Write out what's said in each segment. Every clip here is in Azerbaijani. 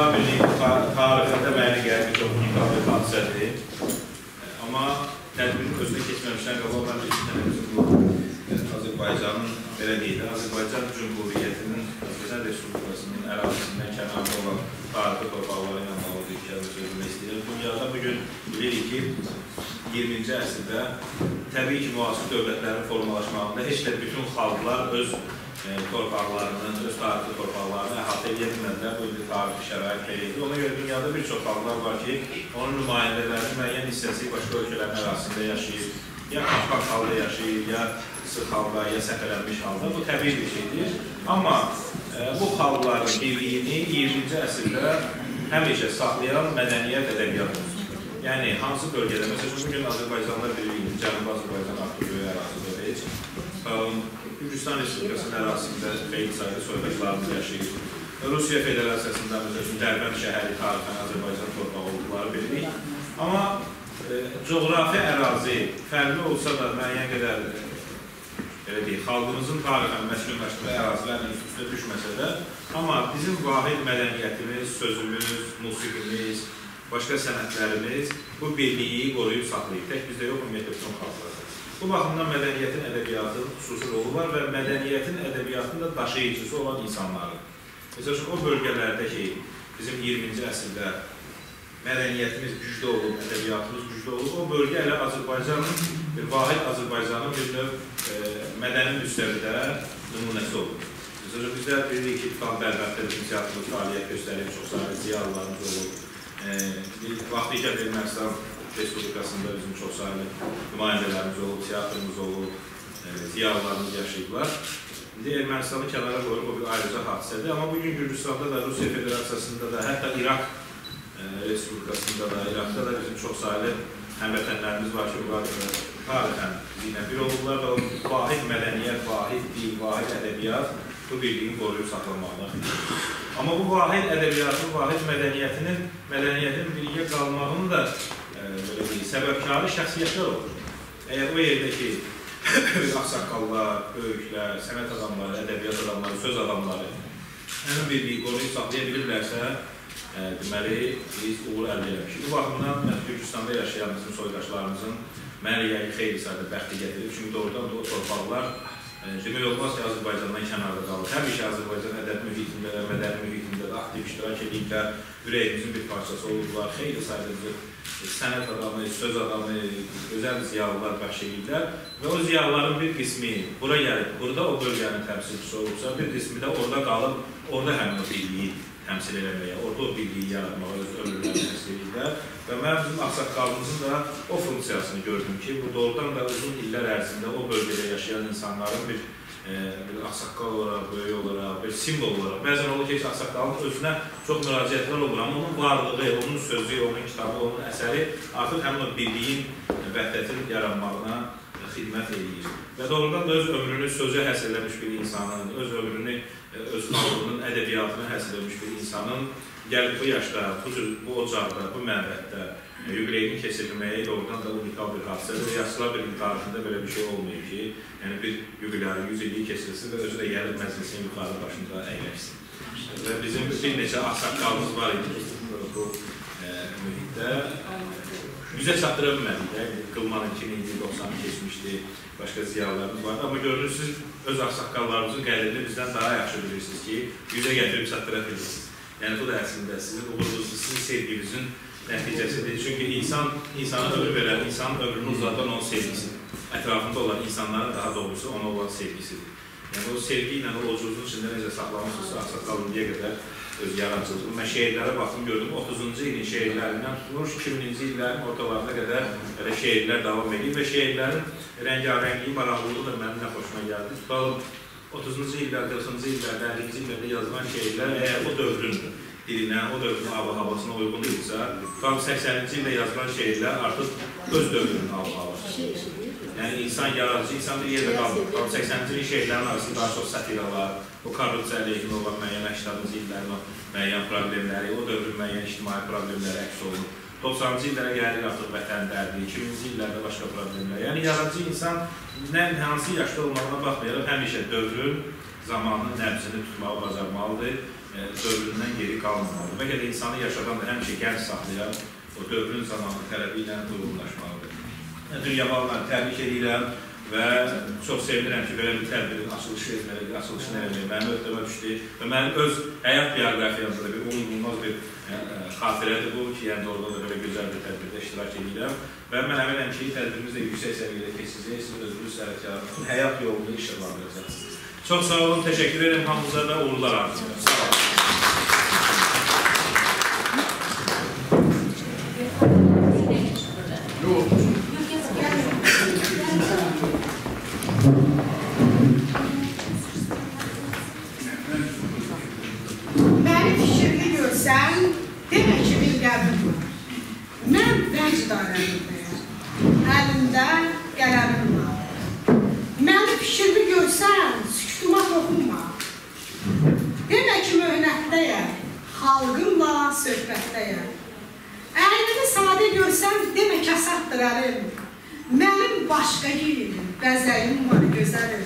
Yaşlılar Birliği tarixində mənə gəldi çox unikal bir hadisədir. Amma tədbirin özünə keçməmişdən qabaq mən bir dənə bizim bu Azərbaycanın belə deyil, Azərbaycan Cumhuriyyətinin Azərbaycan Respublikasının ərazisindən kənarda olan tarixi torpaqları ilə bağlı bir kəlmə söyləmək istəyirəm. Dünyada bugün bilirik ki, 20-ci əsrdə təbii ki, müasir dövlətlərin formalaşmağında heç də bütün xalqlar öz torpaqlarının, öz tarixi torpaqlarını əhatə edə bilmədilər. Bu indi tarixi şərait belə idi. Ona görə dünyada bir çox xalqlar var ki, onun nümayəndələrinin müəyyən hissəsi başqa ölkələrin ərazisində yaşayır, ya qaçmaq halda yaşayır, ya sıx halda, ya səfərlənmiş halda. Bu təbii bir şeydir. Amma e, bu xalqların birliyini 20-ci əsrdə həmişə saxlayan mədəniyyət ədəbiyyat olsun. Yəni, hansı bölgədə, məsələn, bugün Azərbaycanlar birliyi, Cənubi Azərbaycan artıq böyük ərazində heç, Gürcistan Respublikasının ərazisində xeyli sayda soydaşlarımız yaşayır. Rusiya Federasiyasında məsələn Dərbənd şəhəri tarixən Azərbaycan torpağı olduqları bilirik. Amma e, coğrafi ərazi fərqli olsa da müəyyən qədər e, belə deyək, xalqımızın tarixən məskunlaşdığı ərazilərlə üst-üstə düşməsə də, amma bizim vahid mədəniyyətimiz, sözümüz, musiqimiz, başqa sənətlərimiz bu birliyi qoruyub saxlayıb. Tək bizdə yox, ümumiyyətlə bütün xalqlarda. Bu baxımdan mədəniyyətin, ədəbiyyatın xüsusi rolu var və mədəniyyətin, ədəbiyyatın da daşıyıcısı olan insanların. Məsələn, o bölgələrdə ki, bizim 20-ci əsrdə mədəniyyətimiz güclü olub, ədəbiyyatımız güclü olub, o bölgə elə Azərbaycanın, bir vahid Azərbaycanın bir növ e, mədəni müstəvidə nümunəsi olub. Məsələn, bizdə bilirik ki, Xalq Bərbənddə bizim teatrımız fəaliyyət göstərir, çox sayılı ziyalılarımız olub. E, vaxtı ikən Ermənistan Respublikasında bizim çox sayılı nümayəndələrimiz olub, teatrımız olub, ziyalılarımız yaşayıblar. İndi Ermənistanı kənara qoyub o bir ayrıca hadisədir. Amma bugün Gürcüstanda da, Rusiya Federasiyasında da, hətta İraq e, Respublikasında da, İraqda da bizim çox sayılı həmvətənlərimiz var ki, onlar tarixən bizimlə bir olurlar və o vahid mədəniyyət, vahid dil, vahid ədəbiyyat bu birliyin qoruyub saxlanmaqla Amma bu vahid ədəbiyyatın, vahid mədəniyyətinin, mədəniyyətin birlikə qalmağını da belə deyil, səbəbkarı şəxsiyyətlər olur. Əgər o yerdə ki, axsaqqallar, böyüklər, sənət adamları, ədəbiyyat adamları, söz adamları həmin birliyi qoruyub saxlaya bilirlərsə, ə, deməli, biz uğur əldə eləmişik. Bu baxımdan mən Gürcüstanda yaşayan bizim soydaşlarımızın mənə yəni xeyli sayda bəxti gətirir. Çünki doğrudan da o torpaqlar demək olmaz ki, Azərbaycandan kənarda qalır. Həmişə Azərbaycan ədəb mühitində və mədəni mühitində də aktiv iştirak ediblər, ürəyimizin bir parçası oldular. Xeyli sayda bizi sənət adamı, söz adamı, gözəl ziyalılar bəxş edirlər və o ziyalıların bir qismi bura gəlib, burada o bölgənin təmsilçisi olubsa, bir qismi də orada qalıb, orada həmin o birliyi təmsil eləməyə, orada o birliyi yaratmağa öz ömürlərini təmsil edirlər və mən bizim axsaqqalımızın da o funksiyasını gördüm ki, bu doğrudan da uzun illər ərzində o bölgədə yaşayan insanların bir e, bir ağsaqqal olaraq, böyük olaraq, bir simvol olaraq. Bəzən olur ki, ağsaqqalın özünə çox müraciətlər olur, amma onun varlığı, onun sözü, onun kitabı, onun əsəri artıq həmin o birliyin, vəhdətin yaranmağına xidmət edir. Və doğrudan da öz ömrünü sözə həsr eləmiş bir insanın, öz ömrünü öz xalqının ədəbiyyatını həsr eləmiş bir insanın gəlib bu yaşda, bu, bu ocaqda, bu məbəddə yubileyini keçirilməyi doğrudan da unikal bir hadisədir. Yaşlılar Birliyi tarixində belə bir şey olmayıb ki, yəni bir yubilərin 100 illiyi keçirilsin və özü də gəlib məclisin yuxarı başında əyləşsin. Və bizim bir neçə axsaqqalımız var idi bu e, mühitdə. Yüzə çatdıra bilmədik də, Qılmanın 2090 keçmişdi, başqa ziyalarımız vardı. Amma görünürsünüz, öz axsaqqallarımızın qədrini bizdən daha yaxşı bilirsiniz ki, yüzə gətirib çatdıra bilirsiniz. Yəni bu da əslində sizin uğurunuzun, sizin sevginizin nəticəsidir. Çünki insan, insana ömür verən, insanın ömrünü uzadan onun sevgisidir. Ətrafında olan insanların daha doğrusu ona olan sevgisidir. Yəni o sevgi ilə o ucuzun içində necə saxlamışsınızsa, saqqal indiyə qədər öz yaradıcılığını. Mən şeirlərə baxdım, gördüm 30-cu ilin şeirlərindən tutmuş 2000-ci illərin ortalarına qədər belə şeirlər davam edir və şeirlərin rəngarəngliyi, maraqlılığı da mənim nə xoşuma gəldi. Tutalım 30-cu illər, 40-cı illərdə, 50-ci illərdə yazılan şeirlər əgər o dövrün dilinə, o dövrün ab-havasına uyğun idilsə, tam 80-ci ildə yazılan şeirlər artıq öz dövrünün ab-havası. Yəni insan yaradıcı, insan bir yerdə qalmır. Tam 80-ci ilin şeirlərin arasında daha çox satiralar, o korrupsiya əleyhinə olan müəyyən 80-ci illərin o müəyyən problemləri, o dövrün müəyyən ictimai problemləri əks olunur. 90-cı illərə gəlir artıq vətən dərdi, 2000-ci illərdə başqa problemlər. Yəni yaradıcı insan nə hansı yaşda olmağına baxmayaraq həmişə dövrün, zamanın nəbzini tutmağı bacarmalıdır dövründən geri qalmamalıdır. Bəlkə də insanı yaşadan da həmişə gənc saxlayan o dövrün zamanı tələbi ilə uyğunlaşmalıdır. Dünya ballarını təbrik edirəm və çox sevinirəm ki, belə bir tədbirin açılışı etməli, açılışını eləmək mənim öhdəmə düşdü və mənim öz həyat bioqrafiyamda da bir unutulmaz bir ə, xatirədir bu ki, yəni orada da belə gözəl bir tədbirdə iştirak edirəm və mən əminəm ki, tədbirimiz də yüksək səviyyədə keçəcək, siz özünüz səhətkarlığın həyat yolunu işıqlandıracaqsınız. Çox sağ olun, təşəkkür edirəm hamınıza və uğurlar arzulayıram. Sağ olun. Məni fikirli görsən, demək ki, bir qəbrim var. Mən vəcd aləmindəyəm. Əlimdə qələmim var. Məni fikirli görsən, sükutuma toxunma. Demək ki, möhnətdəyəm. Xalqımla söhbətdəyəm. Əynimi sadə görsən, demək kəsatdır əlim. Mənim başqa yerim, bəzəyim var, gözəlim.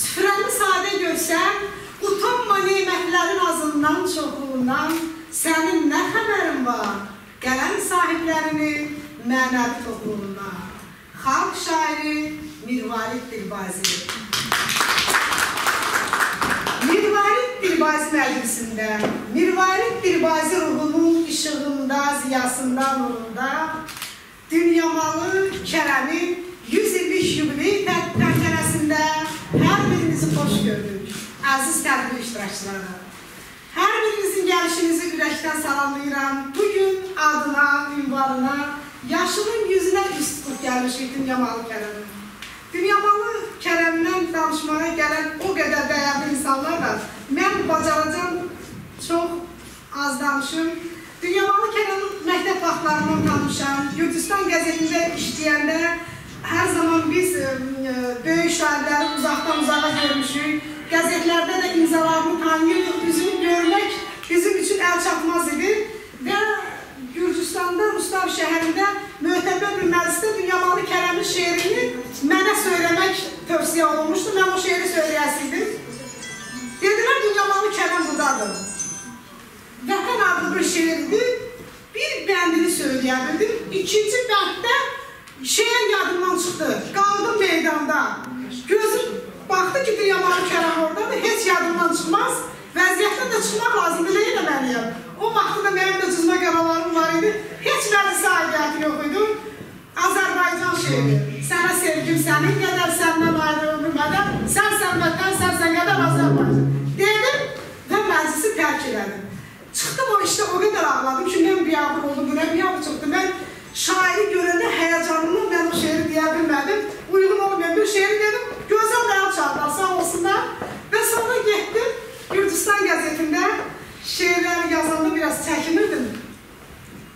Süfrəmi sadə görsən, utanma nemətlərin azından, çoxluğundan, sənin nə xəbərin var? Qələm sahiblərinin mənəvi toxluğundan. Xalq şairi Mirvarid Dilbazi. Mirvarid Dilbazi məclisində, Mirvarid Dilbazi ruhunun işığında, ziyasında, nurunda Dünyamalı Kərəmin 100 illik yubiley təntənəsində hər birinizi xoş gördük, əziz tədbir iştirakçıları. Hər birinizin gəlişinizi ürəkdən salamlayıram. Bugün adına, ünvanına, yaşının yüzünə üst tutub gəlmişik Dünyamalı Kərəmin. Dünyamalı Kərəmdən danışmağa gələn o qədər dəyərli insanlar var. Mən bacaracağım çox az danışım. Dünyamalı Kərəmin məktəb vaxtlarından tanışam. Gürcüstan qəzetində işləyəndə hər zaman biz ə, böyük şairləri uzaqdan uzağa görmüşük. Qəzetlərdə də imzalarını tanıyırdıq. Üzünü görmək bizim üçün əl çatmaz idi. Və Gürcüstanda, Mustav şəhərində möhtəbər bir məclisdə Dünyamalı Kərəmin şeirini mənə söyləmək tövsiyə olunmuşdu. Mən o şeiri söyləyəsiydim. Dedilər Dünyamalı Kərəm buradadır. Vətən adlı bir şeirdir. Bir bəndini söyləyə bildim. İkinci bənddə şeir yadımdan çıxdı. Qaldım meydanda. Gözüm baxdı ki, Dünyamalı Kərəm oradadır. Heç yadımdan çıxmaz. Vəziyyətdən də çıxmaq lazımdır. Nə eləməliyəm? O vaxtda da mənim də cızma qaralarım var idi. Heç məclisə aidiyyəti yox idi. Azərbaycan şeiri. Sənə sevgim sənin qədər, səndən ayrı ömrümədən, sən sən vətən, sən sən qədər Azərbaycan. Dedim və məclisi tərk elədim. Çıxdım o işte o qədər ağladım ki, mən biabır oldum, buna biabır çıxdı. Mən şairi görəndə həyəcanımla mən o şeiri deyə bilmədim. Uyğun olmayan bir şeiri dedim, gözəl dayan çaldılar, sağ olsunlar. Və sonra getdim, Gürcüstan qəzetində şeirləri yazanda biraz çəkinirdim.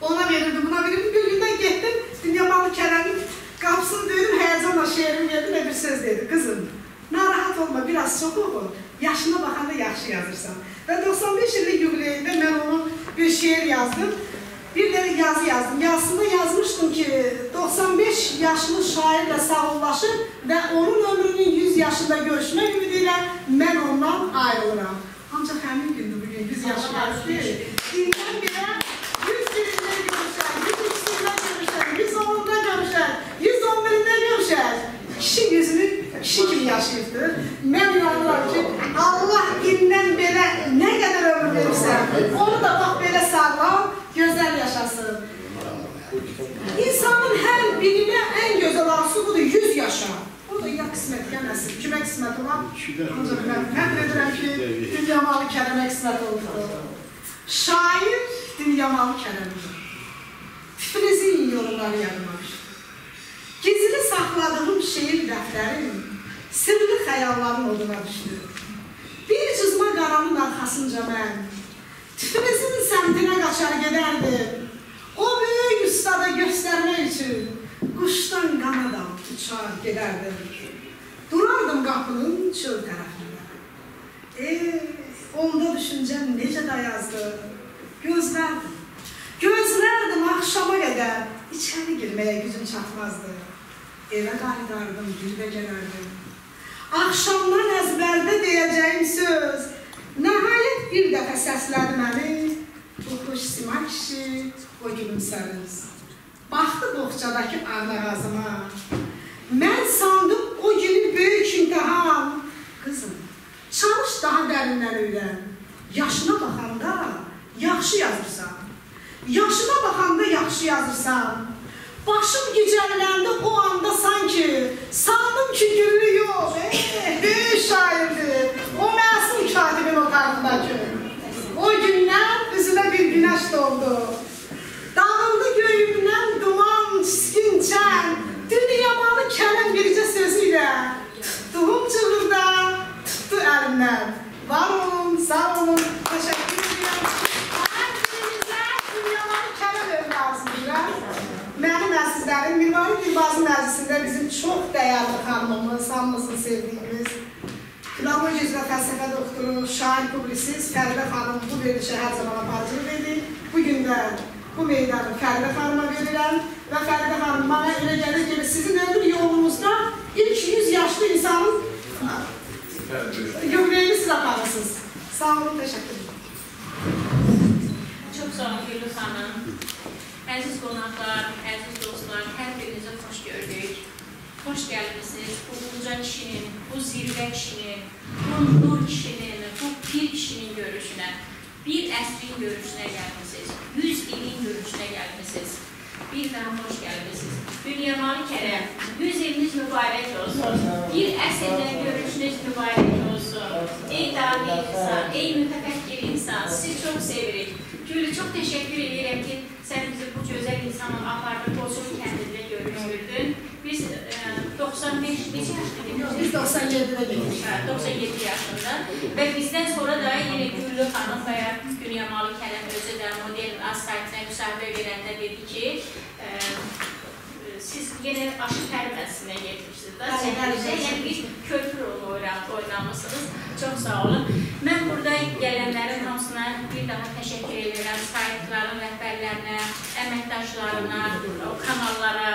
Ona verirdim, buna verirdim. Bir gündən getdim, Dünyamalı Kərəmin qapısını döydüm, həyəcanla şeirimi verdim və bir söz dedi. Qızım, narahat olma, biraz çox oxu. Yaşına baxanda yaxşı yazırsan. Və 95 illik yubileyində mən onu bir şeir yazdım. Bir də yazı yazdım. Yazısında yazmışdım ki, 95 yaşlı şairlə sağollaşır və onun ömrünün 100 yaşında görüşmək ümidi ilə mən ondan ayrılıram. Ancaq həmin gündür bugün 100 yaşı gəldi. Dindən birə 100 birində görüşər, 100 ikisində görüşər, 110-da görüşər, 111-də görüşər. Kişi yüzünü kişi kimi yaşayıbdır. Mən inanıram ki, Allah dindən belə nə qədər ömür verirsə, onu da bax belə sağlam, gözəl yaşasın. İnsanın hər birinə ən gözəl arzusu budur, 100 yaşa. O da ya qismət, nəsib. Kimə qismət olan? Ancaq mən həmd edirəm ki, Dünyamalı Kərəmə qismət olubdur. Şair Dünyamalı Kərəmdir. Tiflizin yolları düşdü. Gizli saxladığım şeir dəftərim, sirli xəyalların oduna düşdü. Bir cızma qaranın arxasınca mən, Tiflizin səmtinə qaçar gedərdim. O böyük ustada göstərmək üçün quşdan qanad alıb uçar gedərdim. Durardım qapının çöl tərəfində. E, onda düşüncəm necə də yazdı. Gözlərdim. Gözlərdim axşama qədər. İçəri girməyə gücüm çatmazdı. Evə qayıdardım, də gələrdim. Axşamdan əzbərdə deyəcəyim söz Nəhayət bir dəfə səslədi məni bu xoş sima kişi, o gülümsəriz. Baxdı boğçadakı ağlağazıma. Mən sandım o günü böyük imtihan. Qızım, çalış daha dərindən öyrən. Yaşına baxanda yaxşı yazırsan. Yaşına baxanda yaxşı yazırsan. Başım gicəlləndə o anda sanki sandım ki gülü yox. Eh, böyük şairdir. O məsum katibin otağındakı. O gündən üzünə bir günəş doğdu. Çən. Dünyamalı kələm bircə sözü ilə. Tuhum çığırda tutdu əlimdən. Var olun, sağ olun, təşəkkür edirəm. Hər birinizə dünyamalı kələm övladsınızlar. Mənim əzizlərim, Mirvari Dilbazı məclisində bizim çox dəyərli xanımımız, hamımızın sevdiyimiz Filologiya üzrə fəlsəfə doktoru, şair, publisist Fəridə xanım bu verilişə hər zaman aparıcılıq edir. Bu gün də bu meydanı Fəridə xanıma verirəm və Fəridə xanım mənə elə gəlir ki, sizin ömür yolunuzda ilk 100 yaşlı insanın gömleğini siz aparırsınız. Sağ olun, təşəkkür ederim. Çox sağ olun Gülü xanım. Əziz qonaqlar, əziz dostlar, hər birinizi xoş gördük. Xoş gəlmisiniz bu uca kişinin, bu zirvə kişinin, bu nur kişinin, bu pir kişinin görüşünə. Bir əsrin görüşünə gəlmisiniz, yüz ilin görüşünə gəlmisiniz. Bir daha xoş gəlmisiniz. Dünyamalı Kərəm, yüz iliniz mübarək olsun. Bir əsrdən görüşünüz mübarək olsun. Ey dahi insan, ey mütəfəkkir insan, sizi çox sevirik. Gülü çox təşəkkür edirəm ki, sən bizi bu gözəl insanın apardın, Qoçun kəndində görüşdürdün. Biz e, 95, neçə yaşında Biz 97-də gedirik. Hə, 97 yaşında və bizdən sonra da yenə Güllü xanım və ya Dünya Malı Kələm özü də model az saytına müsahibə verəndə dedi ki, e, siz yenə aşı tərbiyyəsinə getmişsiniz də, bəli. yəni biz körpü rolu oyna- oynamışsınız. Çox sağ olun. Mən burada gələnlərin hamısına bir daha təşəkkür edirəm. Saytların rəhbərlərinə, əməkdaşlarına, o kanallara,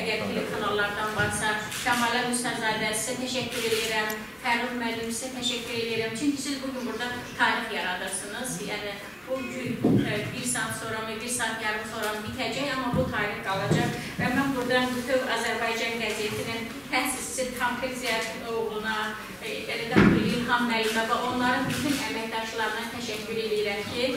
əgər tele kanallardan varsa, Kəmalə Müstəzadə sizə təşəkkür edirəm. Fərrux müəllim sizə təşəkkür edirəm. Çünki siz bugün burada tarix yaradırsınız. Yəni bu gün ə, bir saat sonra mı, bir saat yarım sonra mı bitəcək, amma bu tarix qalacaq. Və mən burada bütöv Azərbaycan qəzetinin təsisçisi Tampir Ziyad oğluna, e, elə də İlham müəllimə və onların bütün əməkdaşlarına təşəkkür edirəm ki,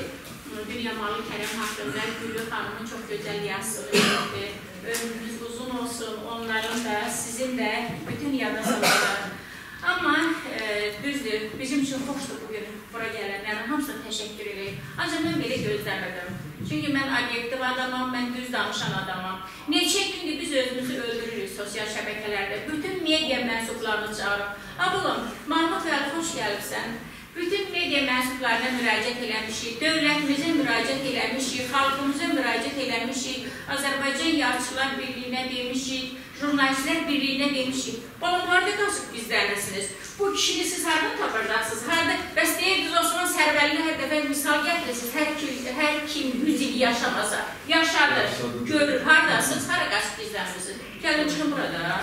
Dünya Malı Kərəm haqqında Gülü xanımın çox gözəl yazısını verdi. Ömrünüz uzun olsun, onların da, sizin də bütün yadasınızda. Amma e, düzdür, bizim üçün xoşdur bugün bura gələnlərin hamısına təşəkkür edirəm. Ancaq mən belə gözləmirdim. Çünki mən obyektiv adamam, mən düz danışan adamam. Neçə gündür biz özümüzü öldürürük sosial şəbəkələrdə. Bütün media mənsublarını çağırıb. Abulum, Mahmud Vəli, xoş gəlibsən. Bütün media mənsublarına müraciət eləmişik, dövlətimizə müraciət eləmişik, xalqımıza müraciət eləmişik, Azərbaycan Yazıçılar Birliyinə demişik, Jurnalistlər Birliyinə demişik. Balam, harada qalsın bizlərləsiniz? Bu kişini siz hardan tapardasınız? Harada? Bəs deyirdiniz Osman Sərvəlinə hər dəfə misal gətirirsiniz. Hər kim, hər kim 100 il yaşamasa, yaşadır, görür, haradasınız, hara qalsın bizlərləsiniz? Gəlin çıxın burada.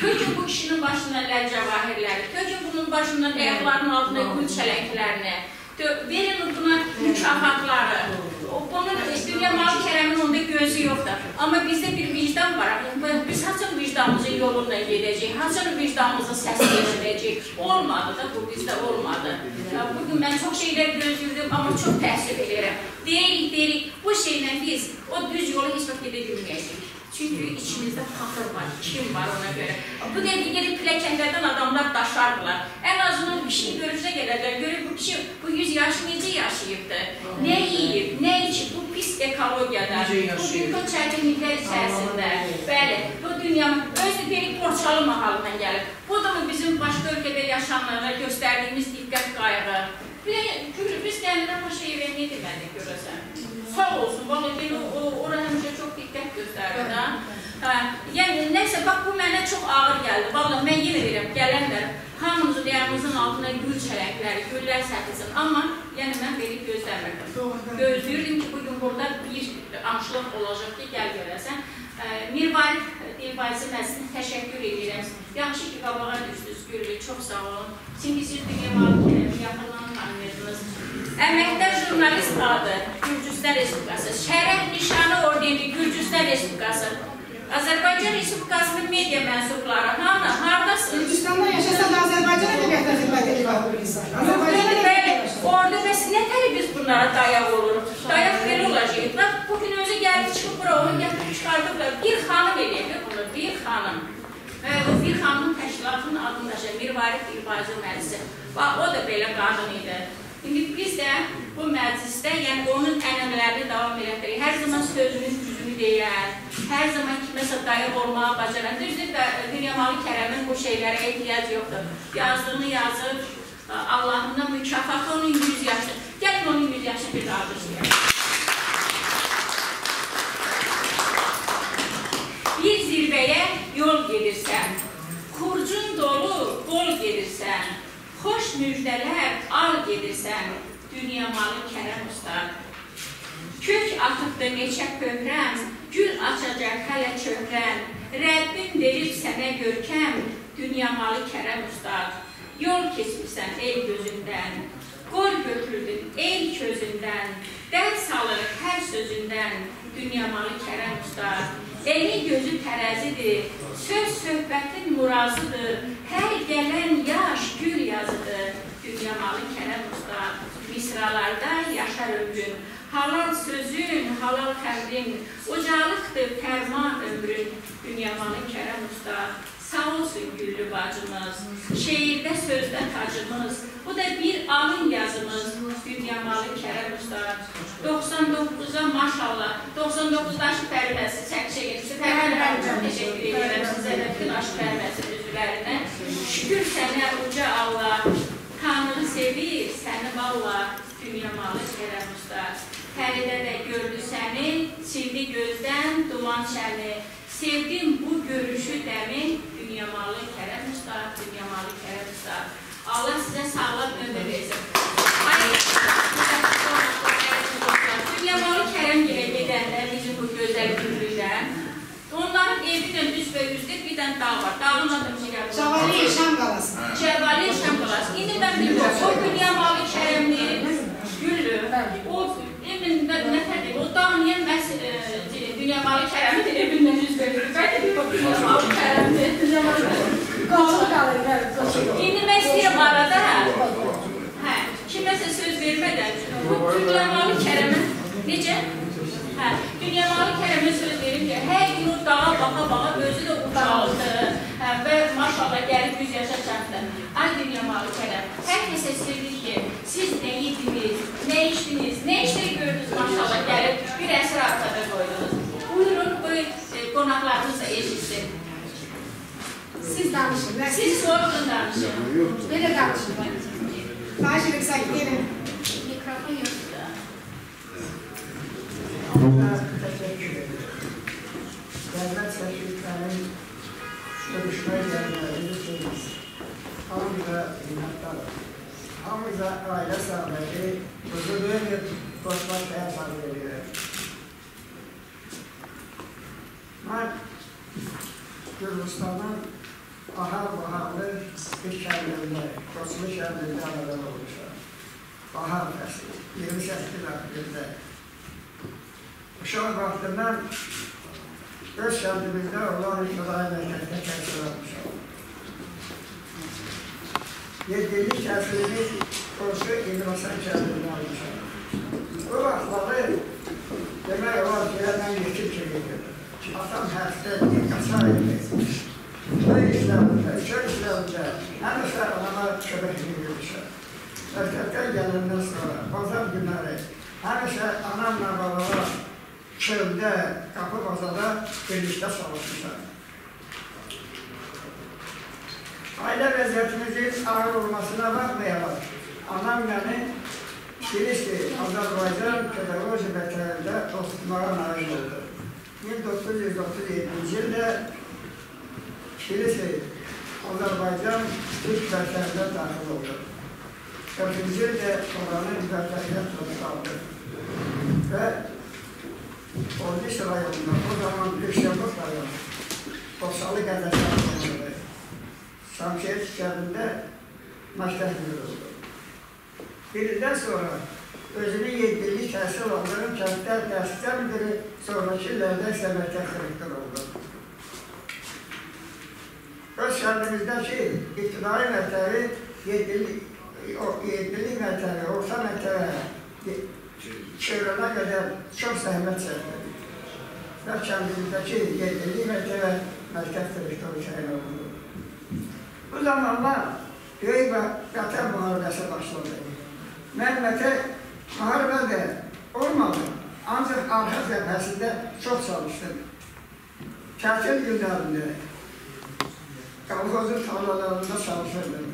Tökün bu kişinin başına ləl cəvahirləri, tökün bunun başından ayaqlarının altına gül çələnglərini, verin buna mükafatları. O, bunun dünya malı kərəmin onda gözü yoxdur. Amma bizdə bir vicdan var. Biz haçın vicdanımızın yolunda gedəcək, haçın vicdanımızın səsini eşidəcək. Olmadı da bu bizdə olmadı. Bugün mən çox şeylər gözləyirdim, amma çox təəssüf edirəm. Deyirik, deyirik, bu şeylə biz o düz yolu heç vaxt gedə bilməyəcəyik. Çünki içimizdə fəxr var, kim var ona görə. Bu dediyi gedib pilləkənlərdən adamlar daşardılar. Ən azından kişinin görüşünə gələrlər. Görür bu kişi bu 100 yaşı necə yaşayıbdı? Nə yeyib, nə içib? Bu pis ekologiyada, bu bütün çətinliklər içərisində. Bəli, bu dünya özü dedik Borçalı mahalına gəlib. Bu da mı bizim başqa ölkədə yaşayanlara göstərdiyimiz diqqət qayğı? Bir biz gəlindən başa evə nə demədik görəsən? Sağ olsun, o, ora həmişə çox diqqət göstərdi də. Hə, yəni nəsə bax bu mənə çox ağır gəldi. Vallahi mən yenə deyirəm, gələnlər hamımızın ayağımızın altına gül çələngləri, güllər səpilsin. Amma yəni mən belə gözləmirdim. Gözləyirdim ki, bugün burada bir anşlıq olacaq ki, gəl görəsən. Ə, Mirvari Dilbazi məhsinə təşəkkür edirəm. Yaxşı ki, qabağa düşdünüz, Gülü, çox sağ olun. Çünki siz dünya malı yaxından tanıyırdınız. Əməkdar jurnalist adı Gürcüstan Respublikası, Şərəf nişanı ordeni Gürcüstan Respublikası, Azərbaycan Respublikasının media mənsubları hanı, hardasınız? Gürcüstanda yaşasa da Azərbaycana deməkdən xidmət edir bu insan. Azərbaycana Bəli, deməkdən orada bəs nə təri biz bunlara dayaq oluruq? Dayaq belə olacaq. Bax, bugün özü gəlib çıxıb bura onu gətirib çıxardıblar. Bir xanım eləyir bunu, bir xanım. Və o bir xanımın təşkilatının adını daşıyır, Mirvarid İlbazı Məclisi. Bax, o da belə qadın idi. İndi biz də bu məclisdə, yəni onun ənənələrini davam etdiririk. Hər zaman sözünün düzünü deyən, hər zaman kiməsə dayaq olmağa bacaran. Düzdür Dünyamalı Kərəmin bu şeylərə ehtiyac yoxdur. Yazdığını yazıb, Allahından mükafat onun 100 yaşı. Gəlin onun 100 yaşını bir daha alqışlayaq. Bir zirvəyə yol gedirsən, xurcun dolu bol gedirsən, xoş müjdələr al gedirsən, dünya malı kərəm ustad. Kök atıbdır neçə pöhrəm, gül açacaq hələ çöhrəm, Rəbbim verib sənə görkəm, dünya malı kərəm ustad. Yol keçmirsən el gözündən, qol götürdün el közündən, dərs alır hər sözündən, dünya malı kərəm ustad. Elin gözü tərəzidir, söz söhbətin murazıdır, hər gələn yaş gül yazıdır, dünya malı kərəm ustad. Misralarda yaşar ömrün, halal sözün, halal xəmrin, ucalıqdır fərman ömrün, dünya malı kərəm ustad. Olsun güllü bacımız, şeirdə sözdə tacımız, bu da bir alın yazımız, dünya malı Kərəm Ustad. 99-a maşallah, 99 aşk pərməsi çəkişə getirsin. Fərhəl çox təşəkkür edirəm sizə və bütün aşk pərməsi üzvlərinə. Şükür sənə uca Allah, Tanrı sevir səni valla, dünya malı Kərəm Ustad. Fəridə də gördü səni, sildi gözdən duman şəni. Sevdim bu görüşü dəmin, dünyamalı Kərəm Ustad, dünyamalı Kərəm Ustad. Allah sizə sağlam ömür versin. Ay, Dünyamalı Kərəm gilə gedəndə bizim bu gözəl güllüdən, onların evindən üz və üzdür bir dənə dağ var. Dağın adı Cigəl. Şavali Şam qalası. Cəvali Şambalas. İndi mən bilmirəm, o Dünyamalı Kərəmli güllü, o nə nəfərdir, o dağın məhz Dünyamalı Kərəmin evindən üz verir. Bəlkə bir o Dünyamalı Kərəmdir. Qalası qalır, bəli. İndi mən istəyirəm arada, hə, kiməsə söz vermədən, bu Dünyamalı Kərəmin, necə? Hə, Dünyamalı Kərəmin söz verim ki, hər gün o dağa baxa-baxa özü də ucaldı və maşallah gəlib 100 yaşa çatdı. Ay Dünyamalı Kərəm, hər kəsə istəyirdik ki, siz nə yediniz, nə içdiniz, nə işlər gördünüz maşallah gəlib bir əsr arxada qoydunuz. Buyurun, bu e, qonaqlarınız da eşitsin. Siz danışın. Siz sorğun danışın. belə danışın. Xahiş edirəm sən gelin. Mikrofon yoxdur da. Allah'a teşekkür ederim. Devlet seçimlerinin görüşmeye geldiğini söylemiş. Hamza minnettar Hamza aile sahibi özürlüğe bir dostluk yapar veriyor. Ben Gürcistan'ın bahar baharlı bir şehrinde, Koslu şehrinde aradan oluşan bahar fəsli, 28 apreldə. Uşaq vaxtından öz kəndimizdə olan İqtidai Mərkəzdə təhsil almışam. Yeddilik təhsilimi Korsu İndirasan kəndində almışam. Bu vaxtları demək olar ki, mən yetim çəkirdim. Atam həstə qasa idi. Bu işlərində, çöl işlərində həmişə anama kömək edirmişəm. Məktəbdən gələndən sonra, bazar günləri həmişə anamla babama çöldə, qapı bazada birlikdə çalışmışam. Ailə vəziyyətimizin ağır olmasına baxmayaraq, anam məni Kilisi Azərbaycan Pedaqoji Məktəbində oxutmağa nail oldu. 1937-ci ildə Kilisi Azərbaycan Türk Məktəbində daxil oldu. 40-cı ildə oranı müvəffəqiyyət tutaldı. Və Ordiş rayonunda, o zaman Gülşenbuk rayonu, Qosalı Qəzəşə rayonunda, Şamşehir şəhərində məktəb müdürü oldu. Bir ildən sonra özünü yeddilik təhsil aldırıb kənddə dərslər müdürü, sonraki illərdə isə məktəb direktor oldu. Öz kəndimizdəki ibtidai məktəbi yeddilik, o, yeddilik məktəbi, orta məktəbə çevrəna qədər çox zəhmət çəkdi. Və kəndimizdəki yeddilik məktəbə məktəb direktoru təyin olundu. Bu zamanlar böyük və vətən müharibəsi başladı. Mən vətən müharibə də olmadı. Ancaq arxa cəbhəsində çox çalışdım. Tətil günlərində Qalxozun tarlalarında çalışırdım.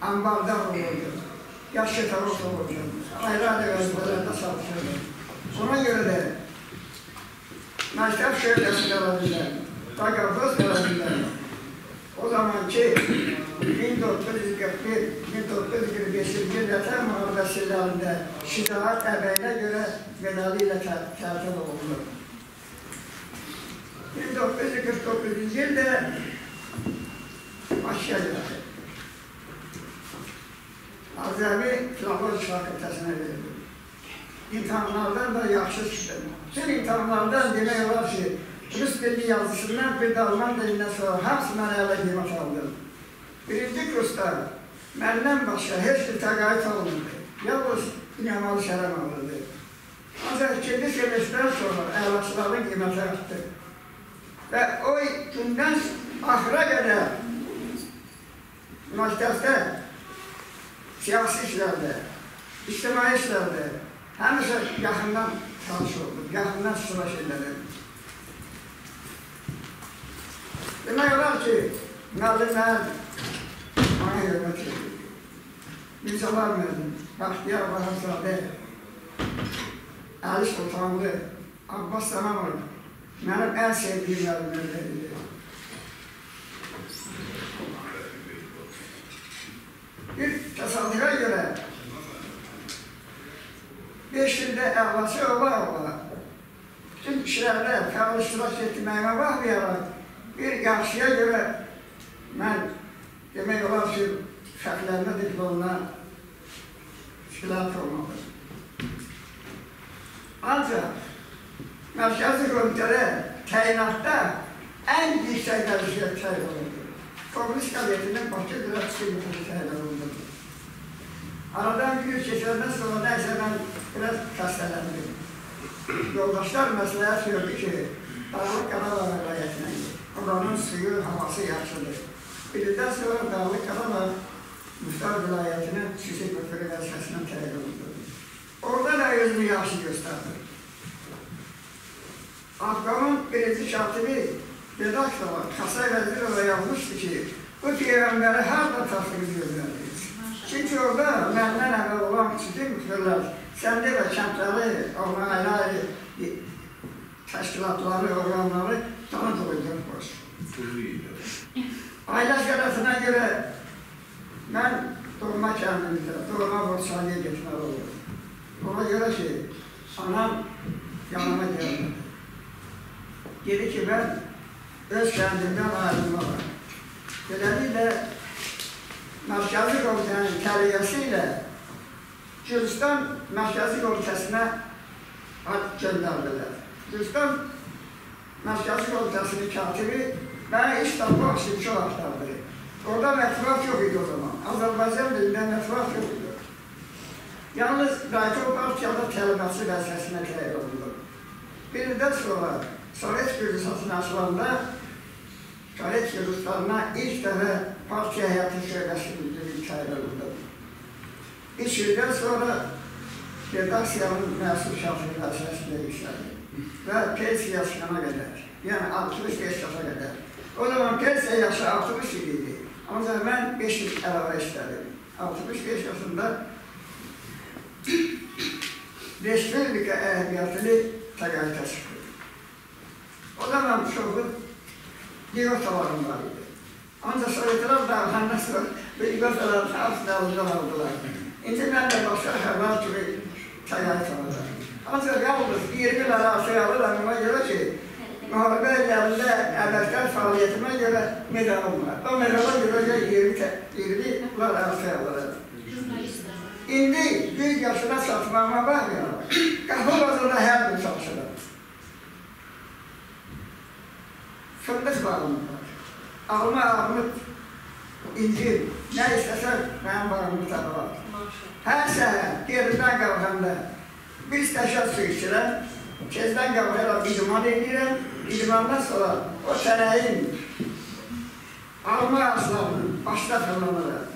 Ambarda olurdum. Yaş yetarok olurdum. Ayrı-ayrı vəzifələrdə çalışırdım. Ona görə də məktəb şöhrəsində öğrendiler. Və Qalxoz öğrendiler. O zamanki 1941-1945 Vətən müharibəsi illərində şicaət əməyinə görə medali ilə tərtib olundu. 1949 ildə Bakıya gəldi. Azəmi Filologiya fakültəsinə verildi. İmtahanlardan da yaxşı çıxdım. Bütün imtahanlardan demək olar ki, Rus dilli yazısından bir də Alman dilindən sonra hamısından əla qiymət aldım. Birinci kursda məndən başqa heç bir təqaüd olmadı. Yalnız İnamalı şərəm alırdı. Ancaq ikinci semestrdən sonra əlaçıların qiyməti artdı. Və o gündən axıra qədər məktəbdə siyasi işlərdə, ictimai işlərdə həmişə yaxından oldum, yaxından sıraş elədim. Demək olar ki, müəllimlər mənə hörmət edir. Mirzalar müəllim, Baxtiyar Baharzadə, Əli Sultanlı, Abbas Sanamov mənim ən sevdiyim müəllimlərdir. Bir təsadüfə görə beş ildə əvvəlsi ola-ola bütün işlərdə fəal iştirak etməyimə baxmayaraq bir yaxşıya görə mən demək olar ki, şərtlərində diplomuna şikayət olmadım. Ancaq Mərkəzi komitədə təyinatda ən yüksək dərəcəyə təyin olundu. Komünist qəzetinin Bakı qrafisi müdürü təyin olundu. Aradan bir gün keçəndən sonra nəysə mən biraz xəstələndim. Yoldaşlar məsləhət gördü ki, Dağlıq Qarabağ vilayətinə oranın suyu, havası yaxşıdır. Birdən sonra Dağlıq Qarabağ Muxtar vilayətinin xüsusi müdürü vəzifəsindən təyin olundu. Orada da özünü yaxşı göstərdi. Afqanın birinci katibi redaktorlar Xasay Vəzirova yazmışdı ki, bu Peyğəmbəri harada tasvir görməliyik? Çünki orada məndən əvvəl olan xüsusi müxbirlər, səndə və kəndləri, ona ayrı-ayrı təşkilatları, orqanları tanıt uydurmuş. Ailə şərəfinə görə mən doğma kəndimizdə, doğma Borçaliyə getməli oldum. Ona görə ki, anam yanıma gəldi. Dedi ki, mən öz kəndimdən ayrılmalıyam. Beləliklə, Mərkəzi Komitənin təliyyəsi ilə Gürcistan Mərkəzi Komitəsinə göndərdilər. Gürcistan Mərkəzi Komitəsinin katibi mənə üçün çox axtardı. Orada mətbuat yox idi o zaman. Azərbaycan dilində mətbuat yox idi. Yalnız Raykom Partiyada təlimatçı vəzifəsinə təyin olundu. Bir ildən sonra Sovet Gürcistan'ın açılanda Sovet Gürcistan'ına ilk dəfə partiya həyatı şöbəsi müdürü təyin olundu. Üç ildən sonra redaksiyanın məsul şəxsi vəzifəsində işlədi və pensiya yaşına qədər, yəni 65 yaşa qədər. O zaman pensiya yaşı 60 il idi. Ancaq mən 5 il əlavə işlədim. 65 yaşında Respublika əhəmiyyətli təqaüdə çıxdı. O zaman çoxu ligotalarım var idi. Ancaq Sovetlər dağılandan sonra bu ligotaların hamısını alıcılar aldılar. İndi mən də başqa xəbər kimi təqaüd alacaq. Ancaq yalnız 20 il arası alıram ona görə ki, müharibə illərində əməkdar fəaliyyətimə görə medalım var. O medala görə 20 20 il arası alıram. İndi 100 yaşına çatmağıma baxmayaraq, qapı bazarında hər gün çalışıram. Fındıq bağım var. Alma armud, incir, nə istəsən mənim bağımda tadı var. Hər səhər yerindən qalxanda bir stəşan su içirəm, kezdən qalxaram, idman edirəm, idmandan sonra o sənəyin alma ağaclarının başına fırlanırım.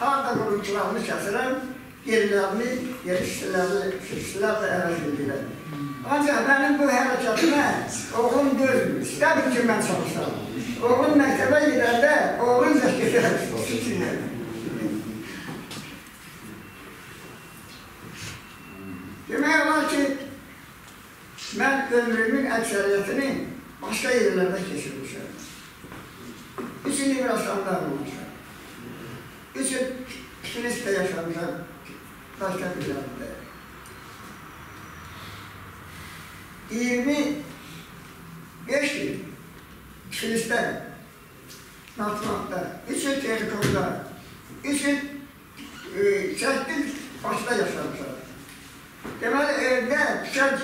Harada quruntularını kəsirəm, yerlərini, yerişçilərini, şişçilərlə əvəz edirəm. Ancaq mənim bu hərəkətimə oğlum dözmür, istəmir ki, mən çalışsam. Oğlum məktəbə gedəndə, oğlum zəkirlər. Demək olar ki, mən ömrümün əksəriyyətini başqa yerlərdə keçirmişəm. Üç il İbrastanda olmuşam. Üç il Kilis'te yaşamışam. Başka bir yerde. 25 bin kilisten, matematikte, üçün tehlikumda, üçün e, çektim başta yaşamışlar. Demek evde sen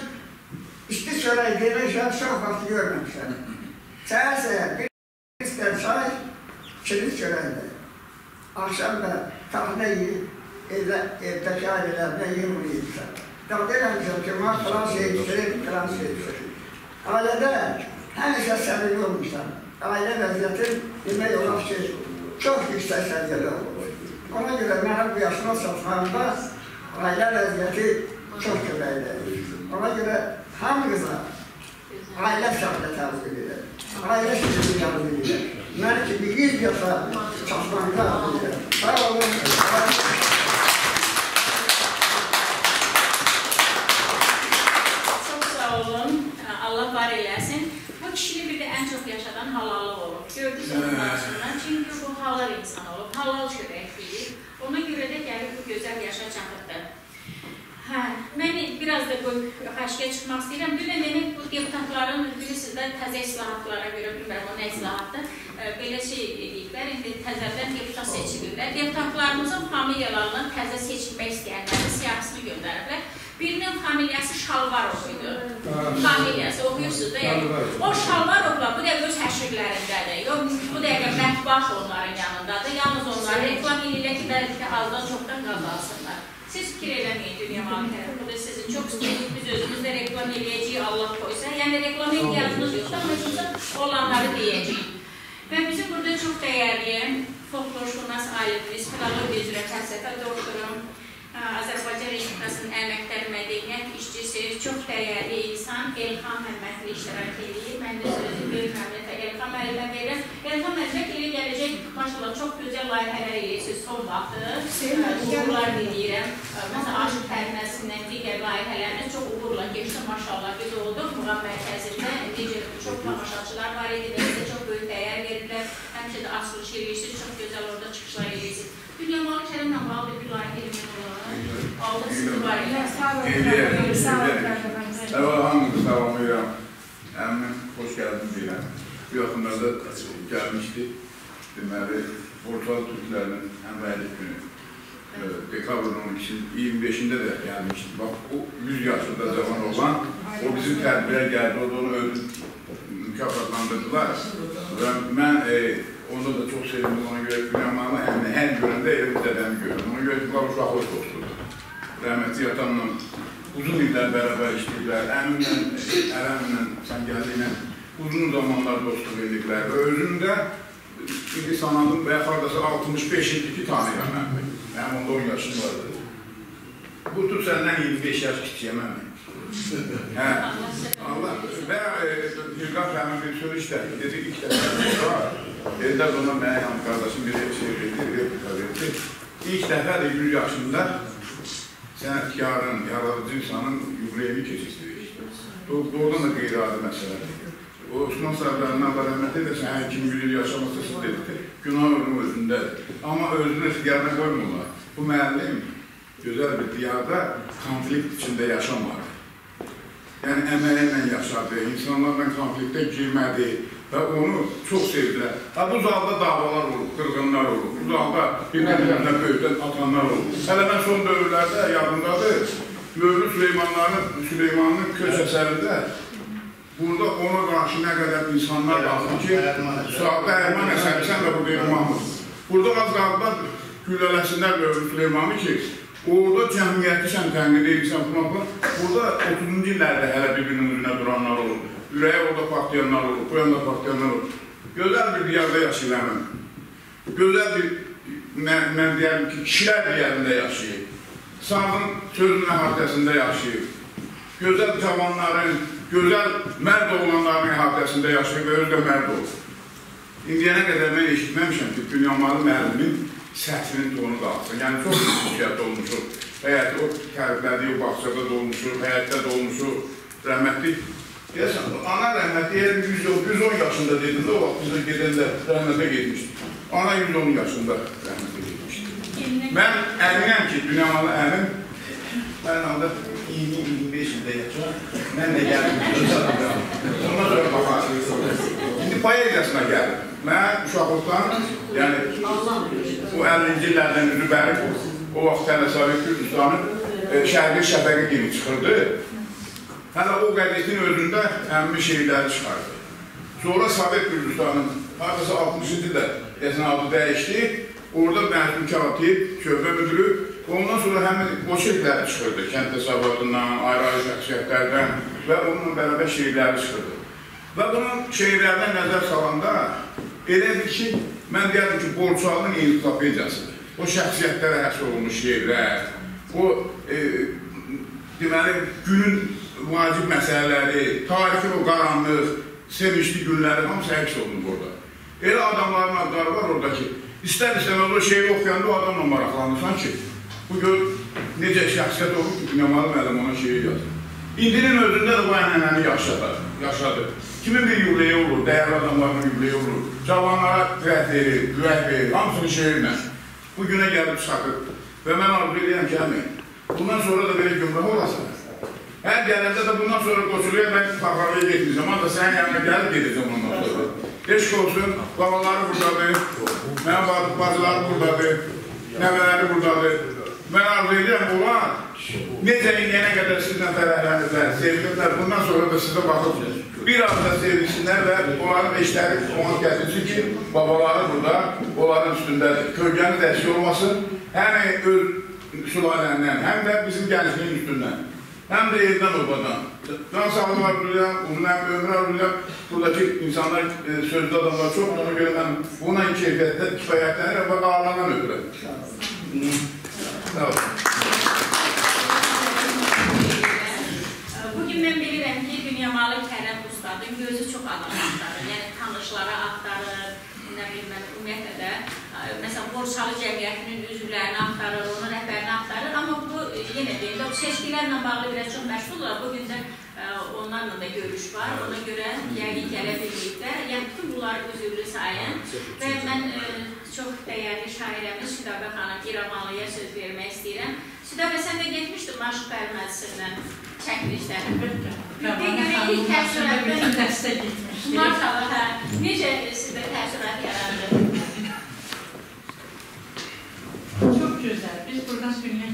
işte sonra gelirsen çok vakit görmemişler. Terse bir ister çay, kilit çörendi. Akşam da kahve yiyip, evde, evdeki ailelerine yiyip uyuyup Takdir etmişim ki, şey getirir, falan şey getirir. Ailede həmişə səmimi olmuşsan. Ailə vəziyyəti demək olar ki, çox yüksək səviyyədə olur. Ona görə mənim bu yaşıma satmağımda ailə vəziyyəti çox köməkdir. Ona görə hamınıza ailə şahdə təvzim edir. Ailə şahdə təvzim edir. Mən ki, bir yüz yaşa çatmaqda edirəm. Sağ olun. Çox sağ olun. Allah var eləsin. Bu kişini bir də ən çox yaşadan halallıq olub. Gördünüz onun qarşısından. Çünki bu halal insan olub. Halal çörək yeyir. Ona görə də gəlib bu gözəl yaşa çatırdı. Hə, mən biraz da bu xəşkə çıxmaq istəyirəm. Də demək bu deputatların bilirsiniz də təzə islahatlara görə bilmirəm o nə islahatdır. E, Belə şey deyiblər, indi təzədən deputat seçilirlər. Deputatlarımızın familiyalarından təzə seçilmək istəyənlərin siyahısını göndəriblər. Birinin familiyası Şalvarov idi. Familiyası oxuyursunuz da, yəni o Şalvarovla bu dəqiqə öz həşirlərindədir. Yox, bu dəqiqə mətbuat onların yanındadır. Yalnız onlar reklam edirlər ki, bəlkə azdan çoxdan qazansınlar. Siz fikir eləməyin dünya tərəfi. Bu da sizin çox istəyiniz, biz özümüz də reklam eləyəcəyik, Allah qoysa. Yəni reklama ehtiyacımız yoxdur, amma olanları deyəcəyik. Və bizim burada çox dəyərli folklorşünas alimimiz, filologiya üzrə fəlsəfə doktorum, Azərbaycan Respublikasının əməkdar mədəniyyət işçisi, çox dəyərli insan Elxan Məmmədli iştirak edir. Mən də sözü böyük məmnuniyyətlə Elxan müəllimə verirəm. Elxan müəllimə elə gələcək, maşallah çox gözəl layihələr eləyirsiniz son vaxtı. Uğurlar diləyirəm. Məsələn, Aşıq Tərməsindən digər layihələriniz çox uğurla keçdi, maşallah. Biz olduq Muğam mərkəzində. Necə çox tamaşaçılar var idi və sizə çox böyük dəyər verdilər. Həmişə də açılış eləyirsiniz, çox gözəl orada çıxışlar eləyirsiniz. Layihə eləmək olar. Allah sizi var elə. Sağ olun. Eləyək, Sağ olun. eləyək. Əvvəla hamınızı salamlayıram. Əmin, xoş gəldin deyirəm. Bu yaxınlarda gəlmişdi. Deməli, Portugal Türklərinin həmrəylik günü. Dekabrın 12-ci 25-ində də gəlmişdi. Bax, o 100 yaşında cavan olan, o bizim tədbirə gəldi, o da onu ödül mükafatlandırdılar. Və mən e, onda da çox sevindim ona görə Günəmanı əmni hər görəndə elə bir dədəmi görürüm. Ona görə ki, bunlar uşaqlıq dostudur. Rəhmətli yatanla uzun illər bərabər işləyiblər. Əmimlə, ərəmlə, səngəlliklə uzun zamanlar dostluq ediblər. Və özüm də indi sanadım və hardasa 65 ildir ki, tanıyıram əmmi. Mənim onda 10 yaşım vardı. Bu tut səndən 25 yaş kiçiyəm əmmi. Hə. Allah və Hülqar Fəhmin bir söz işlədi. Dedi ilk dəfə var. Eldar ona yanı qardaşım bir şey verdi, replika verdi. İlk dəfə də 100 yaşında sənətkarın, yaradıcı insanın yubileyini keçirdik. Doğrudan da qeyri-adi məsələdir. O Osman sahiblərinin edəsin, hər kim 100 il yaşamasa siz dedi, günah onun özündədir. Amma özünü sigarına qoymurlar. Bu müəllim gözəl bir diyarda konflikt içində yaşamadı. yəni əməllə yaşadı, insanlarla konfliktə girmədi və onu çox sevdilər. Ha, bu zalda davalar olub, qırğınlar olub, bu zalda bir-birlərinə böyüdən atanlar olub. Hələ mən son dövrlərdə yadımdadır, Mövlüd Süleymanların, Süleymanın köçəsərində burada ona qarşı nə qədər insanlar qaldı ki, Sualda Ərman əsəbi, sən də burada imamız. Burada az qaldılar, güllələsinlər Mövlüd Süleymanı ki, orada cəmiyyəti sən tənqid edirsən falan falan. Burada 30-cu illərdə hələ bir-birinin üzünə duranlar olur. Ürəyə orada partlayanlar olur, bu yanda partlayanlar olur. Gözəl bir diyarda yaşayır həmin. Gözəl bir, mən, mən deyərəm ki, kişilər diyarında yaşayır. Sağın sözün əhatəsində yaşayır. Gözəl cavanların, gözəl mərd oğlanların əhatəsində yaşayır və özü də mərd olur. İndiyənə qədər mən eşitməmişəm ki, Dünyamalı müəllimin səthinin tonu qalsın. Yəni, çox xüsusiyyət olmuşuq. Həyat, o təriflədiyi o bağçada da olmuşuq, həyətdə də olmuşuq. Rəhmətli, deyəsən, ana rəhmətli, eğer 110, 110 yaşında dedim də, o vaxt bizə gedəndə rəhmətə getmişdi. Ana 110 yaşında rəhmətə getmişdi. Mən əminəm ki, Dünyamalı əmim, mən anda 20-25 ildə yaşam, mən də gəldim, ondan sonra baxarsınız. İndi poeziyasına gəldim. Mən uşaqlıqdan, yəni bu 50-ci illərdən üzü bəri o vaxt hələ Sovet Gürcistanın e, şərqi şəfəqi kimi çıxırdı. Hələ o qəzetin özündə əmmi şeyləri çıxardı. Sonra Sovet Gürcistanın hardasa 60-cı ildə deyəsən adı dəyişdi. Orada məhkum katib, şöbə müdürü, ondan sonra həmin o şirkləri çıxırdı. Kənd təsavvurundan, ayrı-ayrı şəxsiyyətlərdən və onunla bərabər şeirləri çıxırdı. Və bunun şeirlərinə nəzər salanda elə bir ki, mən deyərdim ki, Borçalının ensiklopediyasıdır. O şəxsiyyətlərə həsr olunmuş şeirlər, o e, deməli, günün vacib məsələləri, tarixin o qaranlıq, sevinçli günləri hamısı əks olunub orada. Elə adamların adları var orada ki, istər-istəməz o şeiri oxuyanda o adamla maraqlanırsan ki, bu gör necə şəxsiyyət olur ki, Günəmalı müəllim ona şeir yazır. İndinin özündə də bu ənənəni yaşadı. yaşadı. Kimin bir yubileyi olur, dəyərli adamların yubileyi olur. Cavanlara rəh verir, güvək verir, hamısını şeirlə. Bu günə gəlib çatır. Və mən arzu edirəm ki, əmi, bundan sonra da belə gümrah olasın. Hər gələndə də bundan sonra qoçuluya mən Baxarlıya getməyəcəm, amma da sənin yanına gəlib gedəcəm ondan sonra. Eşq olsun, babaları buradadır, mənim bacıları buradadır, nəvələri buradadır. Mən arzu edirəm, onlar necə indiyənə qədər sizlə fərəhlənirlər, sevinirlər, bundan sonra da sizə baxıb bir anda sevinsinlər və onların eşləri ona gətirsin ki, babaları burada, onların üstündədir. Kölgəni dəstək olmasın, həm öz sülaləndən, həm də bizim gəncliyin üstündən, həm də evdən obadan. Can sağlığı arzulayam, uzun əmri ömrü arzulayam. Buradakı insanlar, e, sözlü adamlar çox, ona görə mən buna keyfiyyətdə kifayətlənirəm və ağlanan ötürəm. Sağ olun. Bugün mən bilirəm ki, Dünyamalı Kərəm ustadın gözü çox adam axtarır. Yəni tanışlara axtarır, nə bilim mən ümumiyyətlə də ə, məsələn Borçalı cəmiyyətinin üzvlərini axtarır, onun rəhbərini axtarır, amma bu e, yenə deyim də o seçkilərlə bağlı biraz çox məşğuldurlar. Bu gün də ə, onlarla da görüş var. Ona görə yəqin gələ bilməyiblər. Yəni bütün bunları üzürlü sayın və mən ə, çox dəyərli şairəmiz Südabə xanım İramalıya söz vermək istəyirəm. Südabə sən də getmişdin Maşıq Bəri məclisindən çəkilişlərə. Qabanın xanım maşında bütün dəstə gitmişdi. Maşallah, hə. Necə sizdə təəssürat yarandı? Çok güzel. Biz buradan Dünya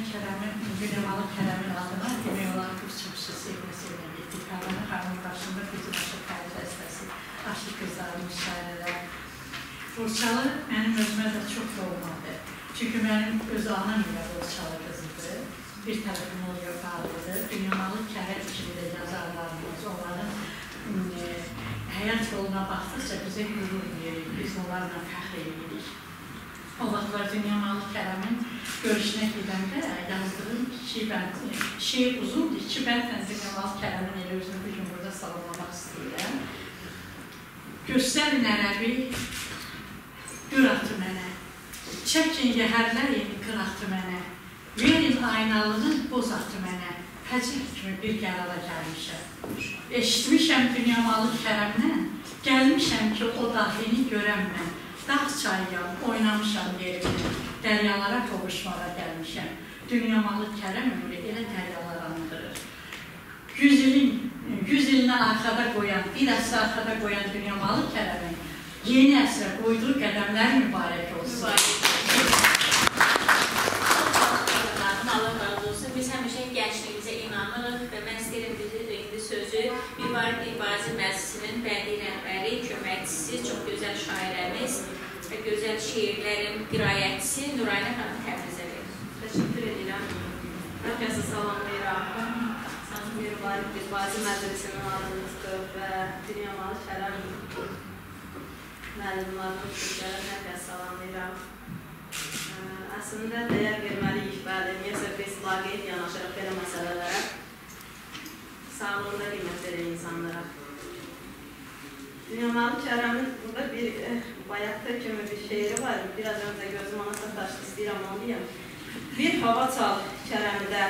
Kerem'in, Dünyamalı Kerem'in adına demək olar ki, çox sevməsiyle gittik. Qabanın xanım başında bizim aşıq Fərid dəstəsi, aşıq qızları, müşahibələr. Burçalı mənim özümə də çox olmadı. Çünki mənim öz anam ilə Burçalı qızıdır. Bir tərəfim oluyor bağlıdır. Dünyamalı Kerem kimi də yazarlarımız, onların e, həyat yoluna baxdıqca bizə qürur verir. Biz onlarla fəxr edirik. O vaxtlar Dünyamalı Kərəmin görüşünə gedəndə yazdığım iki bənd, şeir uzundur, iki bəndlə Dünyamalı Kərəmin elə özünü bir gün burada salamlamaq istəyirəm. Göstərin ərəbi, gür atı mənə, çəkin yəhərləyin qır atı mənə, verin aynalığın boz atı mənə, həcir kimi bir qərara gəlmişəm. Eşitmişəm Dünyamalı Kərəmdən, gəlmişəm ki, o dahini görəm mən. Dağ çayıyam, oynamışam yerimdə, dəryalara qovuşmağa gəlmişəm. Dünyamalı kərəm ömrü elə dəryalar andırır. Yüz ilin arxada qoyan, bir əsr arxada qoyan Dünya Malı Kərəmin yeni əsrə qoyduğu qədəmlər mübarək olsun. Allah razı olsun. Biz həmişə gəncliyimizə inanırıq və mən istəyirəm bizi indi sözü Mübarək İbazi Məclisinin bədii rəhbəri, köməkçisi, çox gözəl şairəmiz və gözəl şeirlərin qirayətçisi Nurayna xanım Təbrizə verir. Təşəkkür edirəm. Hər salamlayıram. Mübarək İbazi Məclisinin adınızdır və Dünya Malı Kərəm müəllimlərini xüsusilə hər kəsi salamlayıram. Əslində dəyər verməliyik, bəli, niyəsə biz laqeyd yanaşırıq belə məsələlərə. Sağlığında qiymət verən insanlara. Dünya Malı Kərəmin burada bir bayaqda kimi bir şeiri var. Biraz öncə gözüm ona sataşdı, istəyirəm onu deyəm. Bir hava çal kərəmidə,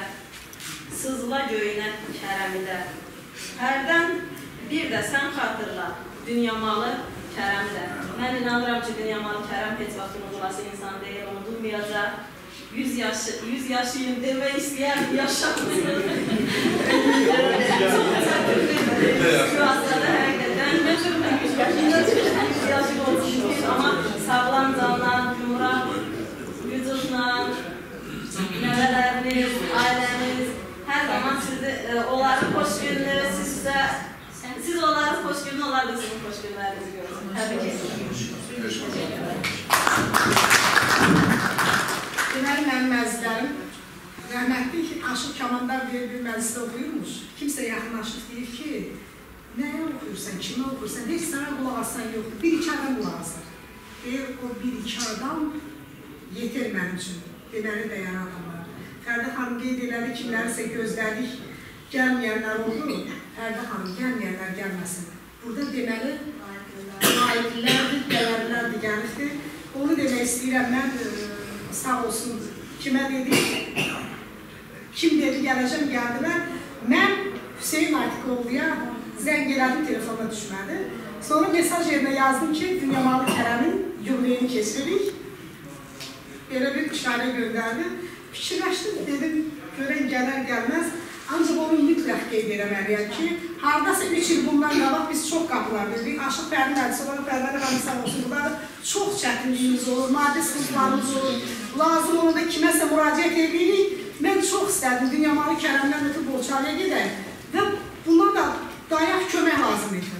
sızla göyünə kərəmidə. Hərdən bir də sən xatırla dünya malı kərəmidə. Mən inanıram ki, dünya malı kərəm heç vaxt unudulası insan deyil, unudulmayacaq. 100 yaşı, 100 yaşıyım demək istəyər, yaşamışsın. Şu aslında həqiqətən mən çox 100 100 yaşım olsun amma sağlam canla, yumraq vücudla, nəvələriniz, ailəniz, hər zaman sizi, onların xoş günü, siz də, siz onların xoş günü, onlar da sizin xoş günlərinizi görsün. Təbrik edirəm. Deməli, mənim məzlərim, rəhmətli Aşıq Kamandar bir bir məclisdə oxuyurmuş. Kimsə yaxınlaşıb deyir ki, nəyə oxuyursan, kimə oxuyursan, heç sənə qulaq asan yoxdur, bir iki adam qulaq asır. Deyir, o bir iki adam yeter mənim üçün, deməli dəyən adamlar. Fərdə xanım qeyd elədi, kimlərisə gözlədik, gəlməyənlər oldu. Fərdə xanım, gəlməyənlər gəlməsin. Burada deməli, layiqlərdir, dəyərlərdir, gəlibdir. Onu demək istəyirəm, mən e, sağ olsun, kimə dedi, kim dedi gələcəm, gəldilər. Mən Hüseyin Atiqoğluya zəng elədim, telefonda düşmədi. Sonra mesaj yerinə yazdım ki, Dünyamalı Kərəmin yubileyini keçiririk. Belə bir işarə göndərdim. Fikirləşdim, dedim, görən gələr gəlməz. Ancaq onu mütləq qeyd eləməliyəm ki, hardasa 3 il bundan qabaq biz çox qapılar verdik. Aşıq olan Fərdi Xanım sağ olsun, burada çox çətinliyimiz olur, maddi sıxıntılarımız olur. Lazım olur da kiməsə müraciət edirik. Mən çox istərdim Dünyamalı Kərəmdən ötürü Bolçalıya gedək və buna da dayaq kömək lazım idi.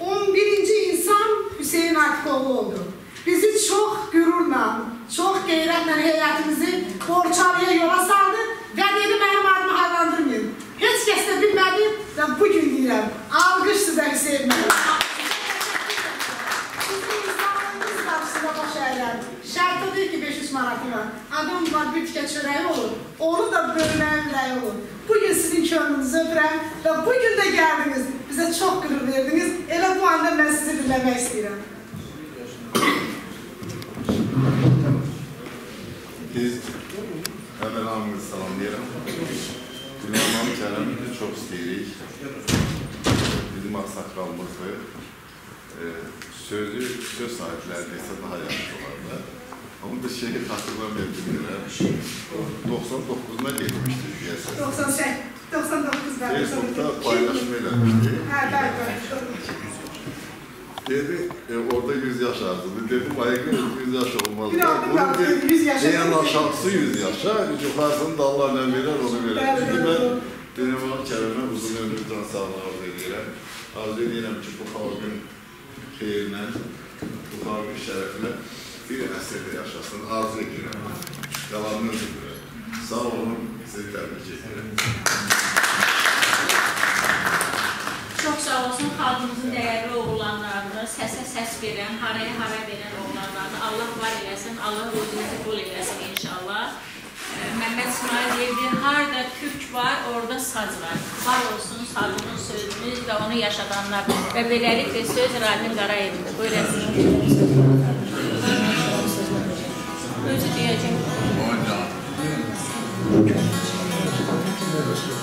11-ci insan Hüseyin Akıfoğlu oldu. Bizi çox qürurla, çox qeyrətlə heyətimizi Borçalıya yola saldı və dedi mənim adımı adlandırmayın. Heç kəs də bilmədi və bugün deyirəm, alqış sizə Hüseyin müəllim. O deyil ki 500 manatı var. Adam var bir tikə çörəyi olur. Onu da bölməyin ürəyi olur. Bugün sizin könlünüzü öpürəm və bugün də gəldiniz. Bizə çox qürur verdiniz. Elə bu anda mən sizi dinləmək istəyirəm. Biz əvvəl hamınızı salamlayıram. Gülməman Kərəmi çox istəyirik. Bizim ağsaqqalımızdır. E, sözü söz sahibləri desə daha yaxşı olardı. Ama da şeyi hatırlamaya bilmirəm. 99'una getmişdi deyəsən. 98, 99'da. Facebook'ta paylaşım eləmişdi. Hə, bəli. Dedi, e, orada 100 yaş artırdı. Dedim, ayıqın 100 yaş olmaz. Bir yaptım, bir- 100 yaşa. En aşağısı 100 yaşa, yukarısını da Allah ne verir onu verir. Şimdi ben benim olan kerime uzun ömür can sağlığı ediyorum. Arzu ediyorum ki bu kavgın xeyirlə, bu kavgın şərəflə bir əsrdə yaşasın. Arzu ediyorum. Yalanını ediyorum. Sağ olun, sizi təbrik edirəm. Çox sağ olsun xalqımızın dəyərli oğlanlarını, səsə səs verən, haraya hara verən oğlanlarını Allah var eləsin, Allah özünüzü bol eləsin inşallah. Ə, Məmməd İsmail deyirdi, harada türk var, orada saz var. Var olsun sazımız, sözümüz və onu yaşadanlar. Və beləliklə söz Ramin Qarayevdir. Buyurun. Özü deyəcək. Hocam. gözəl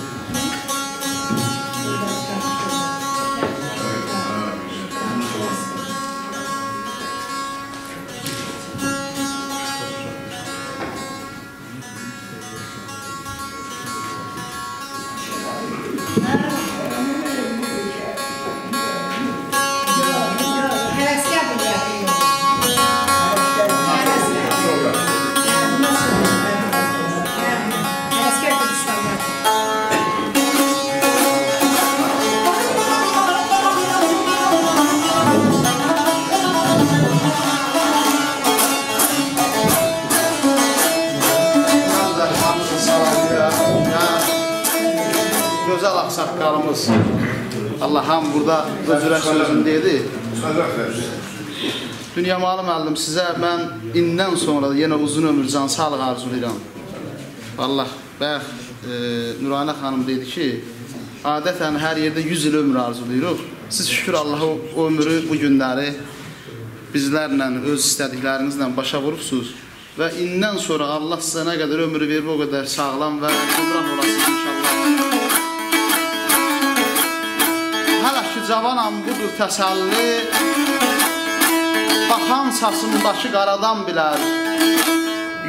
ağsaqqalımız Allah ham burada özürə sözünü dedi. Dünya Malı müəllim sizə mən indən sonra yenə uzun ömür, can sağlıq arzulayıram. Allah bayaq e, Nurayna xanım dedi ki, adətən hər yerdə 100 il ömür arzulayırıq. Siz şükür Allaha o, ömrü bu günləri bizlərlə, öz istədiklərinizlə başa vurubsuz və indən sonra Allah sizə nə qədər ömür verib, o qədər sağlam və gümrah olasınız inşallah. Cavanam budur təsəlli, baxan saçımdakı qaradan bilər.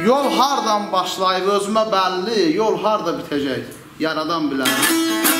Yol hardan başlayıb özümə bəlli, yol harda bitəcək, yaradan bilər.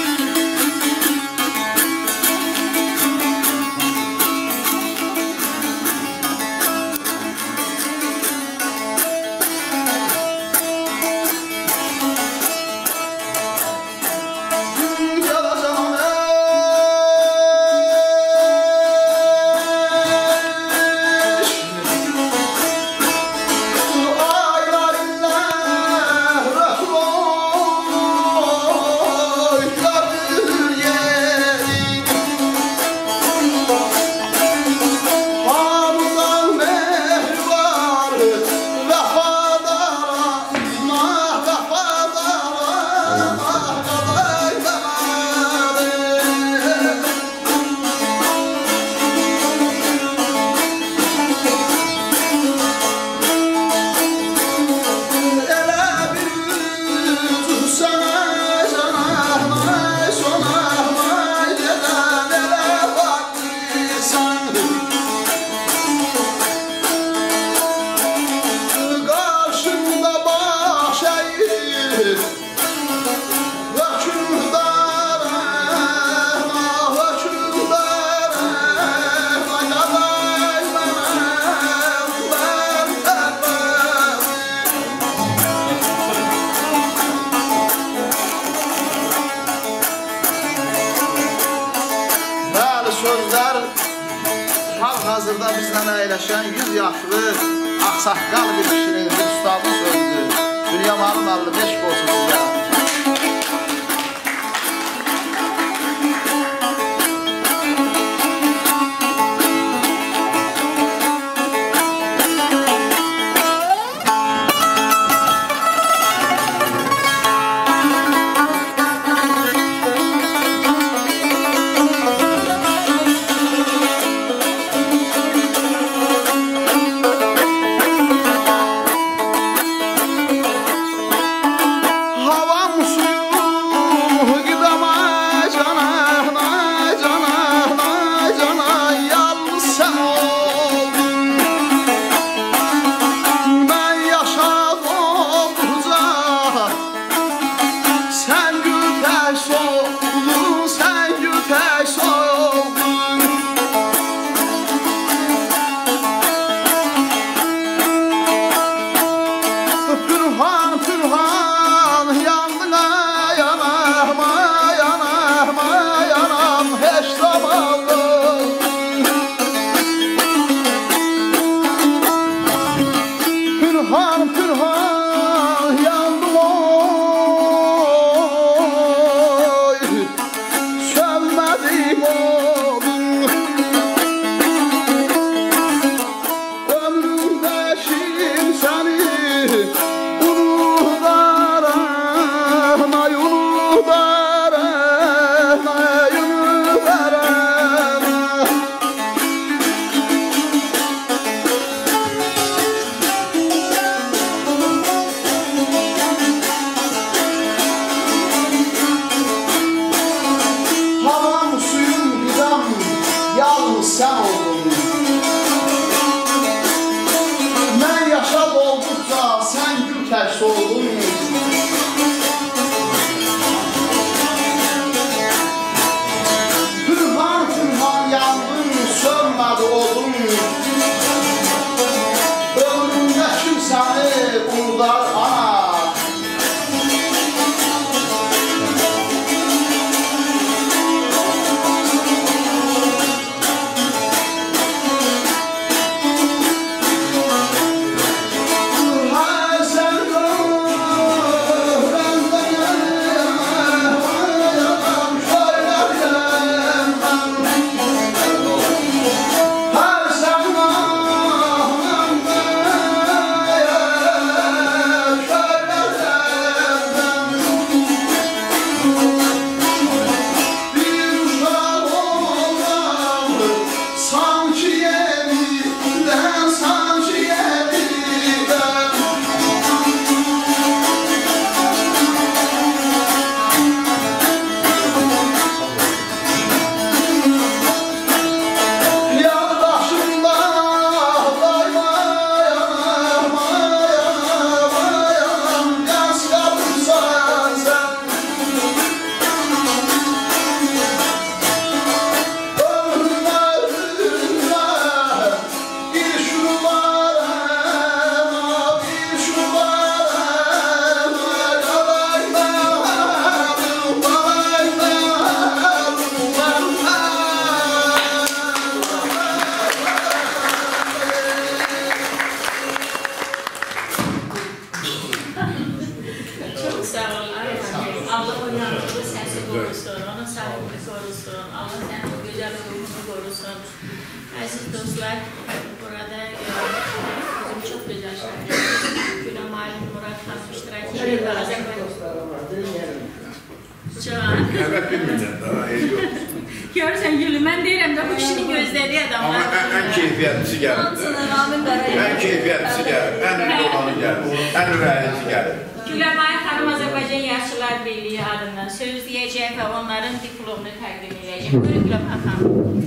Birliyi adından söz deyəcək və onların diplomunu təqdim edəcək. Buyurun Güləmay xanım.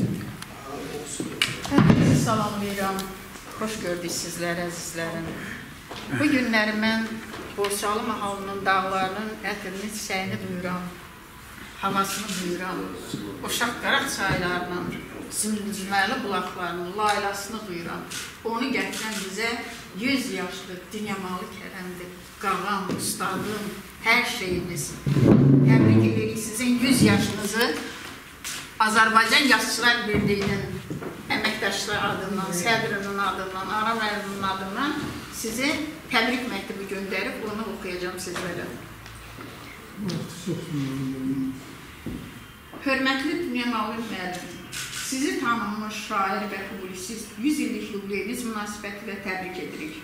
Hepinizi salamlayıram. Xoş gördük sizlər, əzizlərim. Bu günləri mən Borçalı mahalının dağlarının ətrini, çiçəyini duyuram. Havasını duyuram. Oşaq Qaraq çaylarının, zümrüzməli bulaqlarının laylasını duyuram. Onu gətirən bizə 100 yaşlı Dünyamalı Kərəmdir. Qağam, ustadım, hər şeyimiz. Təbrik edirik sizin 100 yaşınızı Azərbaycan Yaşçılar Birliyinin əməkdaşları adından, sədrinin adından, Ara müəlliminin adından sizə təbrik məktubu göndərib onu oxuyacağam sizlərə. Hörmətli Dünya Mağlub müəllim, sizi tanınmış şair və publisist 100 illik yubileyiniz münasibətilə təbrik edirik.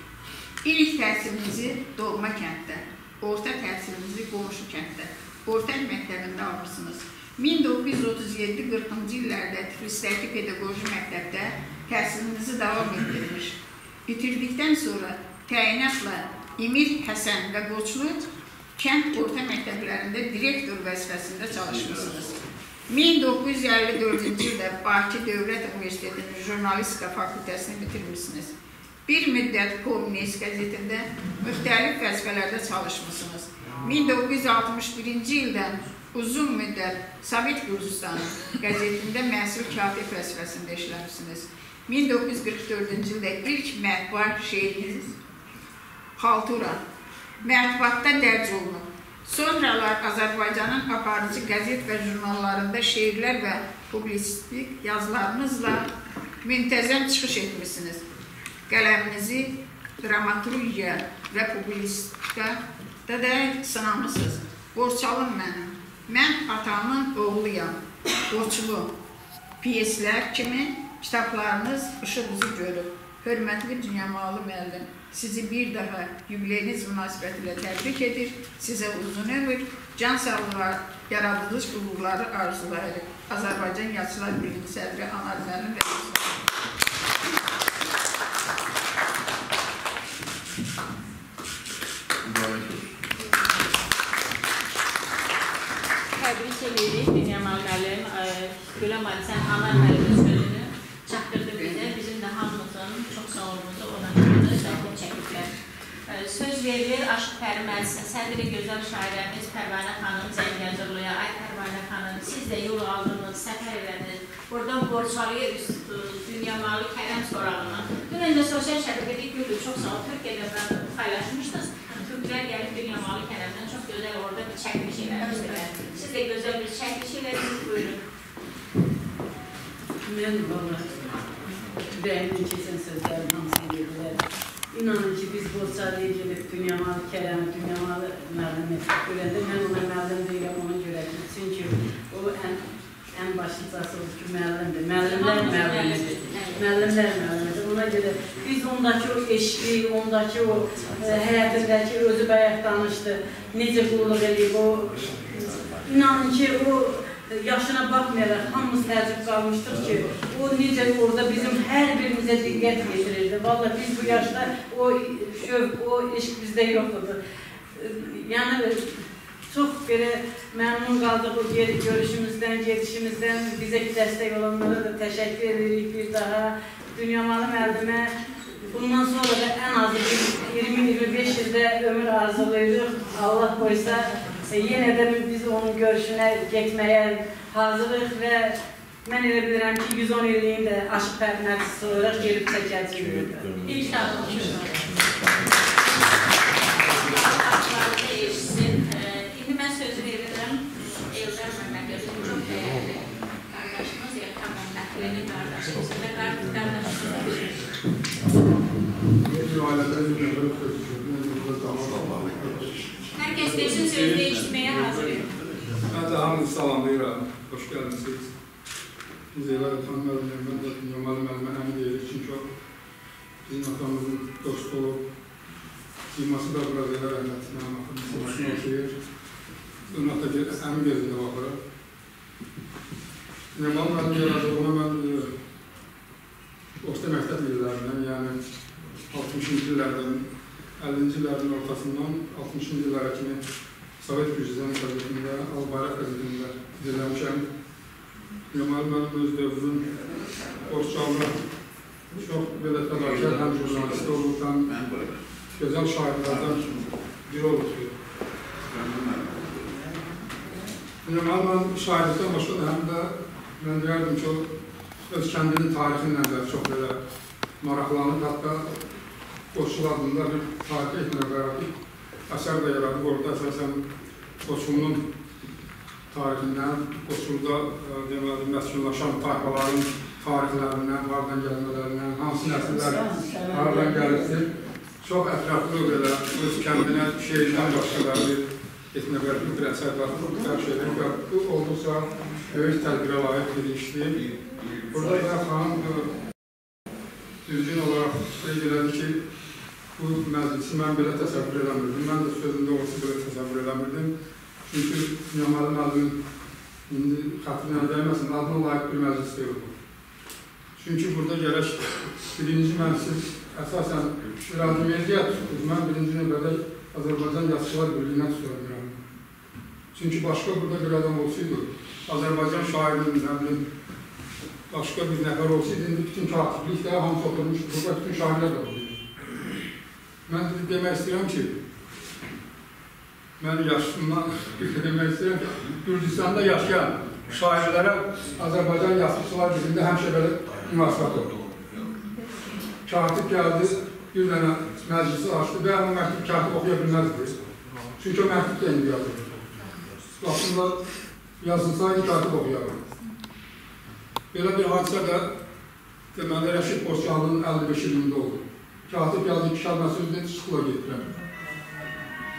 İlk təhsilinizi doğma kənddə, orta təhsilinizi qonşu kənddə, orta məktəbində almışsınız. 1937-40-cı illərdə Tiflisdəki pedaqoji məktəbdə təhsilinizi davam etdirmiş. Bitirdikdən sonra təyinatla İmir Həsən və Qoçlu kənd orta məktəblərində direktor vəzifəsində çalışmışsınız. 1954-cü ildə Bakı Dövlət Universitetinin jurnalistika fakültəsini bitirmişsiniz. Bir müddət Komünist qəzetində müxtəlif vəzifələrdə çalışmışsınız. 1961-ci ildən uzun müddət Sovet Gürcüstanı qəzetində məsul katib vəzifəsində işləmişsiniz. 1944-cü ildə ilk mətbuat şeiriniz Xaltura mətbuatda dərc olunub. Sonralar Azərbaycanın aparıcı qəzet və jurnallarında şeirlər və publisistik yazılarınızla müntəzəm çıxış etmişsiniz. Qələminizi dramaturgiya və publistikada da sınamısınız. Borçalım mənim. Mən atamın oğluyam. Borçlu. Piyeslər kimi kitablarınız üzü görüb. Hörmətli Dünyamalı müəllim, sizi bir daha yubileyiniz münasibətilə təbrik edir. Sizə uzun ömür, can sağlığı, yaradılış uğurları arzulayırıq. Azərbaycan Yaşlılar Birliyi sədri Anar müəllim və Edirik Dünyamal müəllim. Güləm Ali, sən Anar müəllimin sözünü çatdırdı bizə. Bizim də hamımızın çox sağ olumuzu ona görə səhvə çəkiblər. Söz verilir Aşıq Pəri müəllisin sədri gözəl şairəmiz Pərvanə xanım Zəngəzurluya. Ay Pərvanə xanım, siz də yol aldınız, səfər elədiniz. Buradan Borçalıya üst tutdunuz, Dünyamalı Kərəm sorağına. Dünən də sosial şəbəkədə gülü çox sağ ol, Türkiyədə paylaşmışdınız. Türklər gəlib Dünyamalı Kərəmdən çox gözəl orada bir çəkiliş eləmişdilər. Siz də gözəl bir çəkiliş elədiniz, buyurun. Mən valla ürəyimin keçən sözlərin hamısını dedilər. İnanın ki, biz Borçalıya gedib Dünyamalı Kərəm, Dünyamalı müəllimi görəndə mən ona müəllim deyirəm ona görə ki, çünki o ən ən başlıcası odur ki, müəllimdir. Müəllimlər müəllimidir. Müəllimlər müəllimidir. Ona görə biz ondakı o eşqi, ondakı o e, həyatındakı özü bayaq danışdı. Necə qulluq edib o inanın ki, o yaşına baxmayaraq hamımız təəccüb qalmışdıq ki, o necə orada bizim hər birimizə diqqət yetirirdi. Valla biz bu yaşda o şövq, o eşq bizdə yoxdur. Yəni çox belə məmnun qaldıq o geri görüşümüzdən, gedişimizdən. Bizə dəstək olanlara da təşəkkür edirik bir daha. Dünyamalı müəllimə bundan sonra da ən azı bir 20-25 ildə ömür arzulayırıq. Allah qoysa e, yenə də biz onun görüşünə getməyə hazırıq və mən elə bilirəm ki, 110 illiyin də aşıq pərməcisi olaraq gelib çəkəcəyik. İnşallah. Haklarını eşitsin. Ə, İndi mən söz verirəm Eldar Məmmədovun çox dəyərli qardaşımız Desin sözü eşitməyə hazırıq. Mən də hamı Hamınızı salamlayıram. Hoş geldiniz. Biz elə xanım müəllimə, mən də Nurmalı müəllimə əmin deyirik. Çünki o bizim atamızın dostu olub. Siması da burada elə rəhmətli mənim atam siması yaşayır. Onun ata əmin gözündə baxırıq. Nurmalı müəllim yaradığına mən orta məktəb illərindən, yəni 60-cı illərdən, 50-ci illərin ortasından 60-cı illərə kimi Sovet Gürcistan qəzetində, Albayrak qəzetində izləmişəm. Yamal mənim öz dövrünün Borçalı çox belə fədakar həm jurnalist olub, həm gözəl şairlərdən biri olub. Yamal mən şairlikdən başqa da həm də mən deyərdim ki, o öz kəndinin tarixi ilə də çox belə maraqlanıb, hətta Qoçul adında bir tarixi etnografik əsər də yaradıb. Orada əsasən Qoçulun tarixindən, Qoçulda e, deməli, məskunlaşan tayfaların tarixlərindən, haradan gəlmələrindən, hansı nəsillər haradan gəlirdir. Çox ətraflı belə öz kəndinə şeirdən başqa bir etnografik bir əsər var, Bu olduqca böyük tədbirə layiq bir işdir. Burada da xanım düzgün olaraq qeyd elədi ki, bu məclisi mən belə təsəvvür eləmirdim. Mən də sözün doğrusu belə təsəvvür eləmirdim. Çünki Yamal müəllimin indi xətrinə dəyməsin, adına layiq bir məclis deyil bu. Çünki burada gərək birinci mən siz əsasən İradi media tutdunuz. Mən birinci növbədə Azərbaycan Yazıçılar Birliyinə tuturam. Çünki başqa burada bir adam olsaydı, Azərbaycan şairinin, bilim, başqa bir nəfər olsaydı, indi bütün katiblik də hamısı oturmuşdu. Burada bütün şairlər də olurdu. Mən demək istəyirəm ki, mən yaşımdan demək istəyirəm ki, Gürcistanda yaşayan şairlərə Azərbaycan yazıçılar birində həmişə belə münasibət oldu. Katib gəldi, bir dənə məclisi açdı və o məktub katib oxuya bilməzdi. Çünki o məktub da indi yazılır. Aslında yazılsaydı katib oxuyardı. Belə bir hadisə də deməli Rəşid Borçalının 55 ilində oldu. Katib gəldi, iki kəlməsi özünə çıxıla getirəm.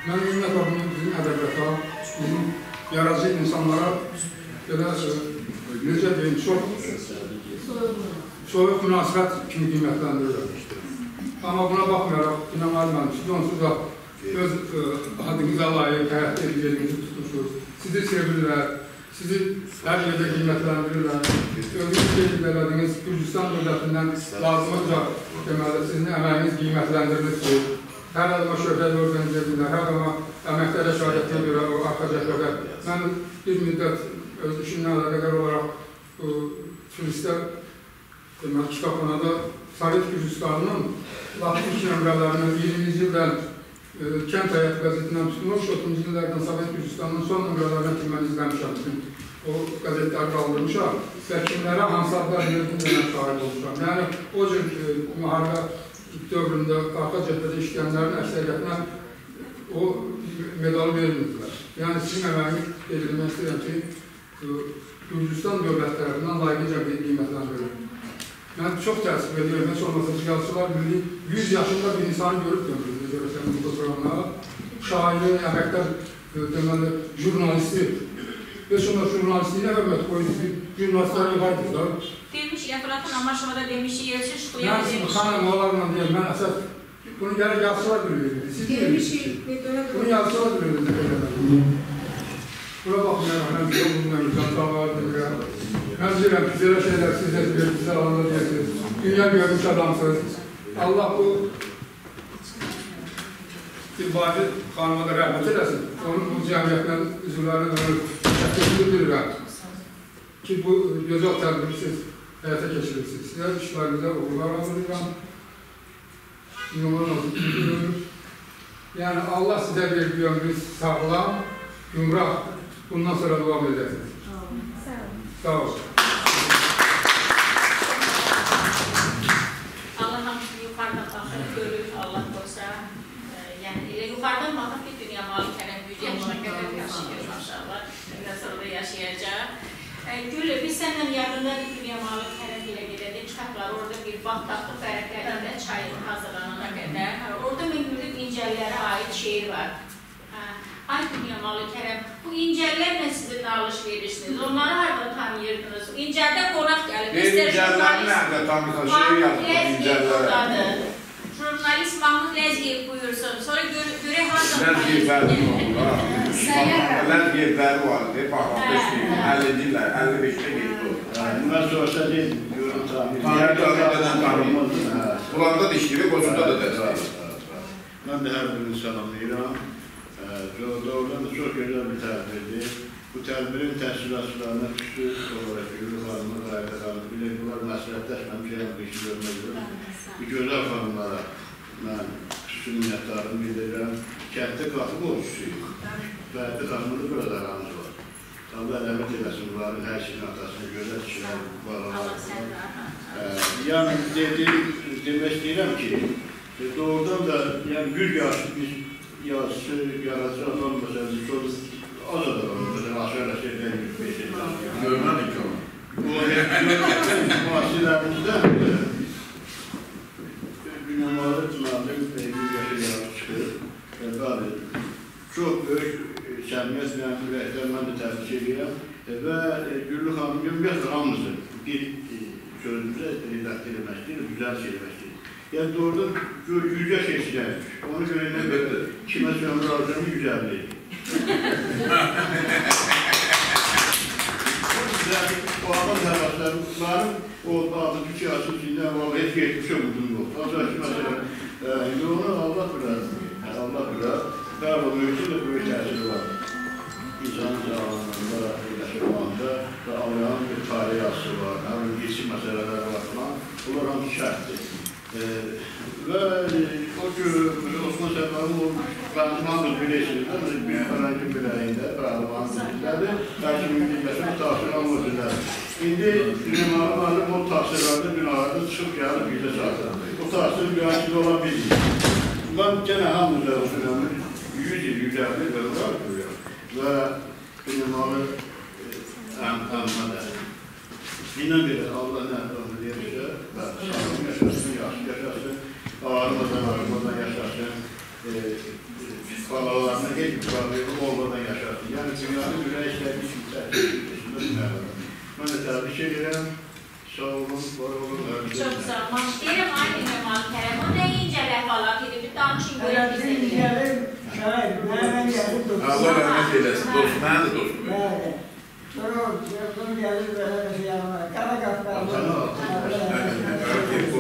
Mən ümumiyyətlə bunu bizim ədəbiyyata, bizim yaradıcı insanlara belə necə deyim, çox soyuq münasibət kimi qiymətləndirirəm. Amma buna baxmayaraq, inanlar mən, siz onsuz da öz adınıza layiq həyat edəcəyinizi tutmuşsunuz. Sizi sevirlər, sizi hər yerdə qiymətləndirirlər. Özünüz qeyd elədiniz, Gürcistan dövlətindən lazımınca deməli, sizin əməyiniz qiymətləndirilir. Hər adama şöhrət organizə edirlər, hər adama əməkdərə şəhadətinə görə o arxa cəhbədə. Mən bir müddət öz işimlə əlaqədar olaraq turistlər deməli, kitabxanada Sovet Gürcistanının lap ilk nömrələrini 20-ci ildən kənd həyat qəzetindən tutmuş, 30-cu illərdən Sovet Gürcistanının son nömrələrinə kimi izləmişəm. Bütün o qəzetləri qaldırmışam və kimlərə hansı adlar verildiyindən şahid olmuşam. Yəni, o cür e, müharibə dövründə arxa cəhbədə işləyənlərin əksəriyyətinə o medalı verilmədilər. Yəni, sizin əməyini edilmək istəyirəm ki, Gürcistan dövlət tərəfindən layiqlicə bir qiymətləndirilir. Mən çox təəssüf edirəm, heç olmasa ki, yazıçılar birliyi 100 yaşında bir insanı görüb döndürür, görürsən bu programda. Şairi, əməkdar, deməli, jurnalisti. Heç olmasa jurnalistliğine hürmet koydu, jurnalistler yukarıdır da. Demiş, Eflatun Amaşova'da demiş, Yelçin Şukuya Ben demiş. hanım olanla diye ben esas bunu gerek yazsalar biliyordu. Siz biliyorsunuz. Bunu yazsalar biliyordu. Buna bakın ya, ben bir yolundan güzel Ben diyorum ki güzel şeyler size diyor, güzel anlatıyorsunuz. Dünya görmüş adamsınız. Allah bu İlbadi xanıma da rəhmət eləsin. Onun bu cəmiyyətlə üzvlərini onu təşəkkür bilirəm ki, bu gözəl tədbiri siz həyata keçirirsiniz. Sizə işlərinizə uğurlar arzulayıram. Ünvanın olsun, bildirir. Yəni, Allah sizə verdiyi ömrünüz sağlam, yumraq. Bundan sonra devam edəsiniz. Sağ olun. Allah hamısını yuxarıdan baxır, görür, Allah qoysa. e, Yəni, elə yuxarıdan baxır ki, dünya malı kərəm 100 yaşına qədər yaşayır, maşallah. Biraz sonra da yaşayacaq. E, Gül, biz səndən yaxındadır dünya malı kərəm ilə gedədik, kitablar, orada bir vaxt tapdıq bərəklərində çayın hazırlanana qədər. Orada gördüm İncəlilərə aid şeir var. Hə, Ay dünya malı kərəm, Bu incələrlə sizi dalış verirsiniz. Onları harada tanıyırdınız? İncəldə qonaq gəlib. Nerede tam bir şey yaptım incəllere. Jurnalist Mahmud Ləzgiyev buyursun. Sonra gör, görək harada Ləzgiyev oldular. Ləzgiyev bəli vardı. Baxın, 50 illər, 55-də getdi o. Bundan sonrası değil, yorum Tanrı tanrıdan tanrı. Bulanda da işləyir, Qoçunda da dəstək. Ben de her birini salamlayıram. Ee, Doğrudan da çok güzel bir tedbirdi. Bu tedbirin təşkilatçılarına xüsusi olaraq Gülü xanımı, Qayda xanımı, bir də bunlar məsləhətləşməmişəm bu işi görmək üzrə. Bu gözəl xanımlara mən xüsusi minnətdarımı bildirirəm. Kənddə qapı qolçusuyuq. Qayda xanımın da burada aramız var. Allah rəhmət eləsin, bunların hər şeyin atasını gözəl kişilər var. Allah sənin Ee, yani dediğim, demek istəyirəm ki, e, doğrudan da yani gül yaşı biz yazısı, yaratıcı adam mesela biz çok az adam mesela aşağıda şeyden bir şey Görmədik ki onu. Bu vasilərimizdə dünyaları tınarlı gül yaşı yaratıcı çıxır. Və bəli, çox böyük səmiyyətlə, ürəkdən mən də təbrik edirəm. Və e, Güllü xanım ümumiyyətlə hamımızın bir e, sözümüzə redaktor eləmək istəyir, güzel şey eləmək istəyir. Yəni doğrudan gör, yüzə istəyirmiş. Ona görə nə Əlbəttə. kimə sömür alacağını güzelliyi. o adam həvəslərim, o bazı siyasi içində vallahi heç geçmişə vurdum yox. Ancaq ki, məsələn, onu Allah bilər, Allah bilər. O mövzu da böyük təsiri var. İnsanın sağlamlığında, yaşamağında və Allahın bir tarih yazısı var, həmin geçim məsələləri var falan. Bunlar hamısı şərtdir. E, və e, o gün Osman Səfərin o Qançmandır bilirsiniz, bir Fərəngin biləyində, Pəhlivan bilirlərdir, bəlkə müdürləşmə təsir almırdılar. İndi Dünəmanın o təsirlərdə binalarda çıxıb gəlib bizə çatır. O təsir müəyyən ola bilmir. Ben gene hamdülillah o dönemi 100 yıl, 150 yıl var görüyorum. Ve benim onu anlamadı. Yine bir Allah ne ömrü verirse, ben sağlam yaşasın, yaşlı yaşasın, ağrımadan ağrımadan yaşasın, e, balalarına hiç bir problemi olmadan yaşasın. Yani dünyanın güne işlediği kimse. Ben de tebrik ederim. Sağ olun, var olun. Çox sağ ol. Başlayıram aynı Memal Kərəm. O nə incə rəhvalat idi. Bir danışın görək bizə. Gəlir, şahid, mənə gəlib Allah rəhmət eləsin. Dost, mənim də dostum. Bəli. Sonra o yazdım gəlir belə bir şey yanıma. Qara qatlarlı. Allah razı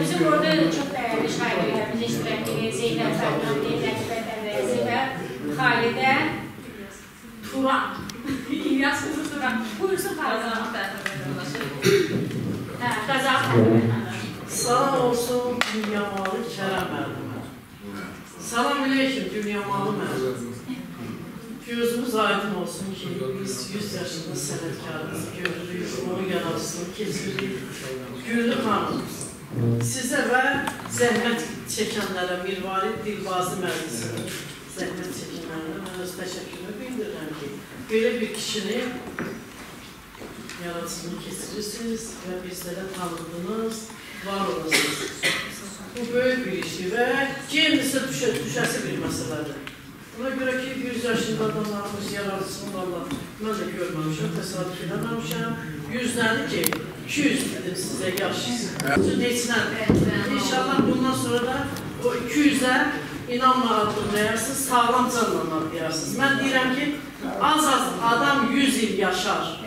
bizim burada çox dəyərli şairlərimiz iştirak edir. Zeynəb Fərqan, Lətifət Əvəzi və Xalidə Turan. İlyas qızı Turan. Buyursun Xalidə Hə, Qazaq Sağ olsun Dünyamalı Kerem müəllimə. Salam aleyküm Dünyamalı müəllim. Gözümüz aydın olsun ki, biz 100 yaşında sənətkarımızı görürük, onun yararsını keçiririk. Güllü xanım, sizə və zəhmət çəkənlərə, Mirvari Dilbazi müəllisinə, zəhmət çəkənlərə mən öz təşəkkürümü bildirirəm ki, belə bir kişini yaratıcını keçirirsiniz və bizlərə tanıdınız, var olasınız. Bu böyük bir işdir və kendisi düşə, düşəsi bir məsələdir. Buna görə ki, 100 yaşında adamlarımız yararsın valla. Mən də görməmişəm, təsadüf eləməmişəm. Yüzləri ki, 200 dedim sizə yaş. Neçinə? İnşallah bundan sonra da o 200-ə inanma adlayarsınız, sağlam canla adlayarsınız. Mən deyirəm ki, az-az adam 100 il yaşar.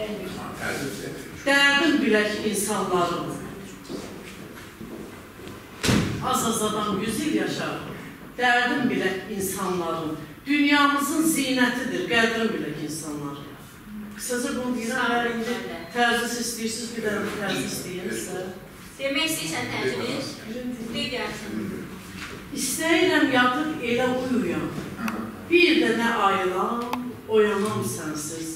Dərdim bilək insanların. Az-az adam 100 il yaşar. Dərdim bilək insanların. Dünyamızın zinətidir, qədrim bilək insanlar. Qısaca bunu deyirəm, əgər indi tərzis istəyirsiniz, bir dənə tərziz istəyirsə. Demək istəyirsən təcrübə? Deyərsən. İstəyirəm yatıb elə uyuyam. Bir də nə ayılan, oyanam sənsiz.